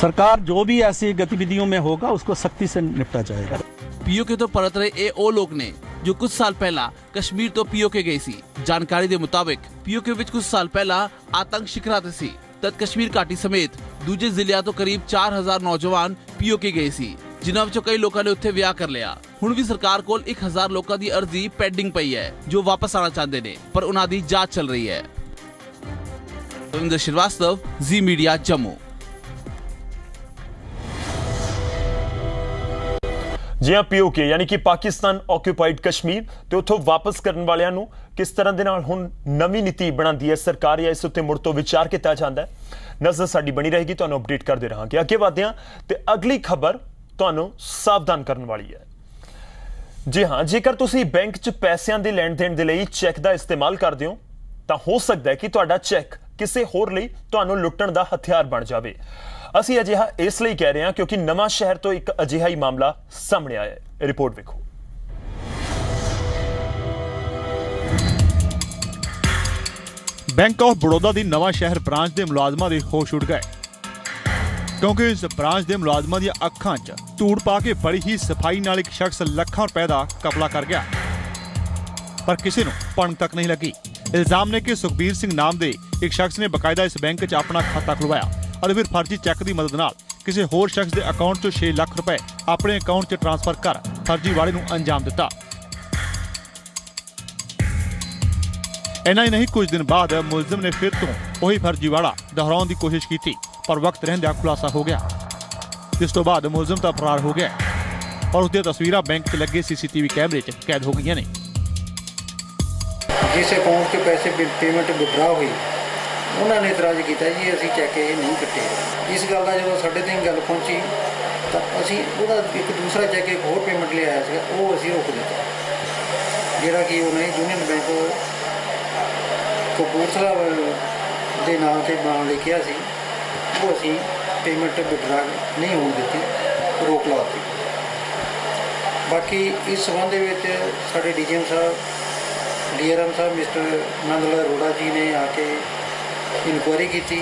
सरकार जो भी ऐसी गतिविधियों में होगा उसको सख्ती से निपटा जाएगा। पीओ के तो परत रहे ए ओ लोग ने जो कुछ साल पहला कश्मीर तो पीओ के गई सी। जानकारी के मुताबिक पीओ के विच कुछ साल पहला आतंक शिखराते सी। तत कश्मीर काटी समेत दूजे ज़िले तो करीब 4000 नौजवान ਪੀਓਕੇ ਗਏ ਸੀ, ਜਿਨ੍ਹਾਂ ਵਿੱਚੋਂ ਕਈ ਲੋਕਾਂ ਨੇ ਉੱਥੇ ਵਿਆਹ ਕਰ ਲਿਆ। ਹੁਣ ਵੀ ਸਰਕਾਰ ਕੋਲ 1000 ਲੋਕਾਂ ਦੀ ਅਰਜ਼ੀ ਪੈਂਡਿੰਗ ਪਈ ਹੈ, ਜੋ ਵਾਪਸ ਆਣਾ ਚਾਹੁੰਦੇ ਨੇ, ਪਰ ਉਹਨਾਂ ਦੀ ਜਾਂਚ ਚੱਲ ਰਹੀ ਹੈ। Ravinder Shrivastava Zee Media Jammu. ਜੀ ਪੀਓਕੇ ਯਾਨੀ ਕਿ ਪਾਕਿਸਤਾਨ ਆਕਿਊਪਾਈਡ ਕਸ਼ਮੀਰ ਤੇ ਉੱਥੋਂ ਵਾਪਸ ਕਰਨ ਵਾਲਿਆਂ ਨੂੰ ਕਿਸ ਤਰ੍ਹਾਂ ਦੇ ਨਾਲ ਹੁਣ ਨਵੀਂ ਨੀਤੀ ਬਣਾਉਂਦੀ ਹੈ ਸਰਕਾਰ ਜਾਂ ਇਸ ਉੱਤੇ ਮੁੜ ਤੋਂ ਵਿਚਾਰ ਕੀਤਾ ਜਾਂਦਾ ਹੈ? ਨਜ਼ਰ ਸਾਡੀ ਬਣੀ ਰਹੇਗੀ, ਤੁਹਾਨੂੰ ਅਪਡੇਟ ਕਰਦੇ ਰਹਾਂਗੇ। ਅੱਗੇ ਵਧਦੇ ਹਾਂ ਤੇ ਅਗਲੀ ਖਬਰ ਤੁਹਾਨੂੰ ਸਾਵਧਾਨ ਕਰਨ ਵਾਲੀ ਹੈ। ਜੀ ਹਾਂ, ਜੇਕਰ ਤੁਸੀਂ ਬੈਂਕ 'ਚ ਪੈਸਿਆਂ ਦੇ ਲੈਣ ਦੇਣ ਦੇ ਲਈ ਚੈੱਕ ਦਾ ਇਸਤੇਮਾਲ ਕਰਦੇ ਹੋ, ਤਾਂ ਹੋ ਸਕਦਾ ਹੈ ਕਿ ਤੁਹਾਡਾ ਚੈੱਕ ਕਿਸੇ ਹੋਰ ਲਈ ਤੁਹਾਨੂੰ ਲੁੱਟਣ ਦਾ ਹਥਿਆਰ ਬਣ ਜਾਵੇ। ਅਸੀਂ ਅਜਿਹਾ ਇਸ ਲਈ ਕਹਿ ਰਹੇ ਹਾਂ ਕਿਉਂਕਿ ਨਵਾਂ ਸ਼ਹਿਰ ਤੋਂ ਇੱਕ ਅਜਿਹਾ ਹੀ ਮਾਮਲਾ ਸਾਹਮਣੇ ਆਇਆ ਹੈ। ਰਿਪੋਰਟ ਵੇਖੋ। ਬੈਂਕ ਆਫ ਬੜੌਦਾ ਦੀ ਨਵਾਂ ਸ਼ਹਿਰ ਬ੍ਰਾਂਚ ਦੇ ਮੁਲਾਜ਼ਮਾਂ ਦੇ ਹੋਸ਼ ਉੱਡ ਗਏ। ਕਿਉਂਕਿ ਇਸ ਬ੍ਰਾਂਚ ਦੇ ਮੁਲਾਜ਼ਮਾਂ ਦੀਆਂ ਅੱਖਾਂ 'ਚ ਧੂੜ ਪਾ ਕੇ ਬੜੀ ਹੀ ਸਫ਼ਾਈ ਨਾਲ ਇੱਕ ਸ਼ਖਸ ਲੱਖਾਂ ਰੁਪਏ ਦਾ ਕਪਲਾ ਕਰ ਗਿਆ। ਪਰ ਕਿਸੇ ਨੂੰ ਪਣ ਤੱਕ ਨਹੀਂ ਲੱਗੀ। ਇਲਜ਼ਾਮ ਨੇ ਕਿ ਸੁਖਬੀਰ ਸਿੰਘ ਨਾਮ ਦੇ ਇੱਕ ਸ਼ਖਸ ਨੇ ਬਕਾਇਦਾ ਇਸ ਬੈਂਕ 'ਚ ਆਪਣਾ ਖਾਤਾ ਖੁਲਵਾਇਆ ਅਤੇ ਫਿਰ ਫਰਜ਼ੀ ਚੈੱਕ ਦੀ ਮਦਦ ਨਾਲ ਕਿਸੇ ਹੋਰ ਸ਼ਖਸ ਦੇ ਅਕਾਊਂਟ 'ਚੋਂ 6 ਲੱਖ ਰੁਪਏ ਆਪਣੇ ਅਕਾਊਂਟ 'ਚ ਟ੍ਰਾਂਸਫਰ ਕਰ ਫਰਜ਼ੀ ਵਾਲੇ ਨੂੰ ਅੰਜਾਮ ਦਿੱਤਾ। ਇੰਨਾ ਹੀ ਨਹੀਂ, ਕੁਝ ਦਿਨ ਬਾਅਦ ਮੁਲਜ਼ਮ ਨੇ ਫਿਰ ਤੋਂ ਉਹੀ ਫਰਜ਼ੀਵਾੜਾ ਦੁਹਰਾਉਣ ਦੀ ਕੋਸ਼ਿਸ਼ ਕੀਤੀ, ਪਰ ਵਕਤ ਰਹਿੰਦਿਆਂ ਖੁਲਾਸਾ ਹੋ ਗਿਆ। ਜਿਸ ਤੋਂ ਬਾਅਦ ਮੁਲਜ਼ਮ ਤਾਂ ਫਰਾਰ ਹੋ ਗਿਆ ਔਰ ਉਸਦੀਆਂ ਤਸਵੀਰਾਂ ਬੈਂਕ 'ਚ ਲੱਗੇ ਸੀਸੀਟੀਵੀ ਕੈਮਰੇ 'ਚ ਕੈਦ ਹੋ ਗਈਆਂ ਨੇ। ਜਿਸ ਅਕਾਊਂਟ 'ਚ ਪੈਸੇ ਪੇਮੈਂਟ ਵਿਦਡਰਾ ਹੋਈ, ਉਹਨਾਂ ਨੇ ਇਤਰਾਜ਼ ਕੀਤਾ ਜੀ, ਅਸੀਂ ਚੈੱਕ ਇਹ ਨਹੀਂ ਕੱਟੇ। ਇਸ ਗੱਲ ਦਾ ਜਦੋਂ ਸਾਡੇ ਤੇ ਗੱਲ ਪਹੁੰਚੀ, ਤਾਂ ਅਸੀਂ ਉਹਦਾ ਇੱਕ ਦੂਸਰਾ ਚੈੱਕ ਇੱਕ ਹੋਰ ਪੇਮੈਂਟ ਲਈ ਆਇਆ ਸੀਗਾ, ਉਹ ਅਸੀਂ ਰੋਕ ਦਿੱਤਾ। ਜਿਹੜਾ ਕਿ ਉਹਨੇ ਯੂਨੀਅਨ ਬੈਂਕ ਕਪੂਰਥਲਾ ਦੇ ਨਾਂ ਤੇ ਬਣਾਉਣ ਲਈ ਕਿਹਾ ਸੀ। ਉਹ ਅਸੀਂ ਪੇਮੈਂਟ ਵਿਦਡਰਾ ਨਹੀਂ ਹੋਣ ਦਿੱਤੀ, ਰੋਕ ਲਾਤੀ ਬਾਕੀ ਇਸ ਸੰਬੰਧ ਦੇ ਵਿੱਚ ਸਾਡੇ ਡੀਜੀਐਮ ਸਾਹਿਬ, ਡੀਆਰਐਮ ਸਾਹਿਬ ਮਿਸਟਰ ਨੰਦਲਾ ਅਰੋੜਾ ਜੀ ਨੇ ਆ ਕੇ ਇਨਕੁਆਇਰੀ ਕੀਤੀ।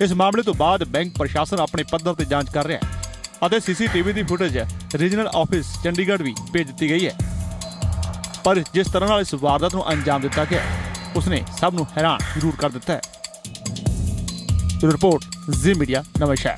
ਇਸ ਮਾਮਲੇ ਤੋਂ ਬਾਅਦ ਬੈਂਕ ਪ੍ਰਸ਼ਾਸਨ ਆਪਣੇ ਪੱਧਰ ਤੇ ਜਾਂਚ ਕਰ ਰਿਹਾ ਹੈ ਅਤੇ ਸੀਸੀਟੀਵੀ ਦੀ ਫੁਟੇਜ ਰੀਜਨਲ ਆਫਿਸ ਚੰਡੀਗੜ੍ਹ ਵੀ ਭੇਜ ਦਿੱਤੀ ਗਈ ਹੈ। ਪਰ ਜਿਸ ਤਰ੍ਹਾਂ ਨਾਲ ਇਸ ਵਾਰਦਾਤ ਨੂੰ ਅੰਜਾਮ ਦਿੱਤਾ ਗਿਆ, ਉਸਨੇ ਸਭ ਨੂੰ ਹੈਰਾਨ ਜ਼ਰੂਰ ਕਰ ਦਿੱਤਾ ਹੈ। ਰਿਪੋਰਟ ਜ਼ੀ ਮੀਡੀਆ ਨਵਾਂ ਸ਼ਹਿਰ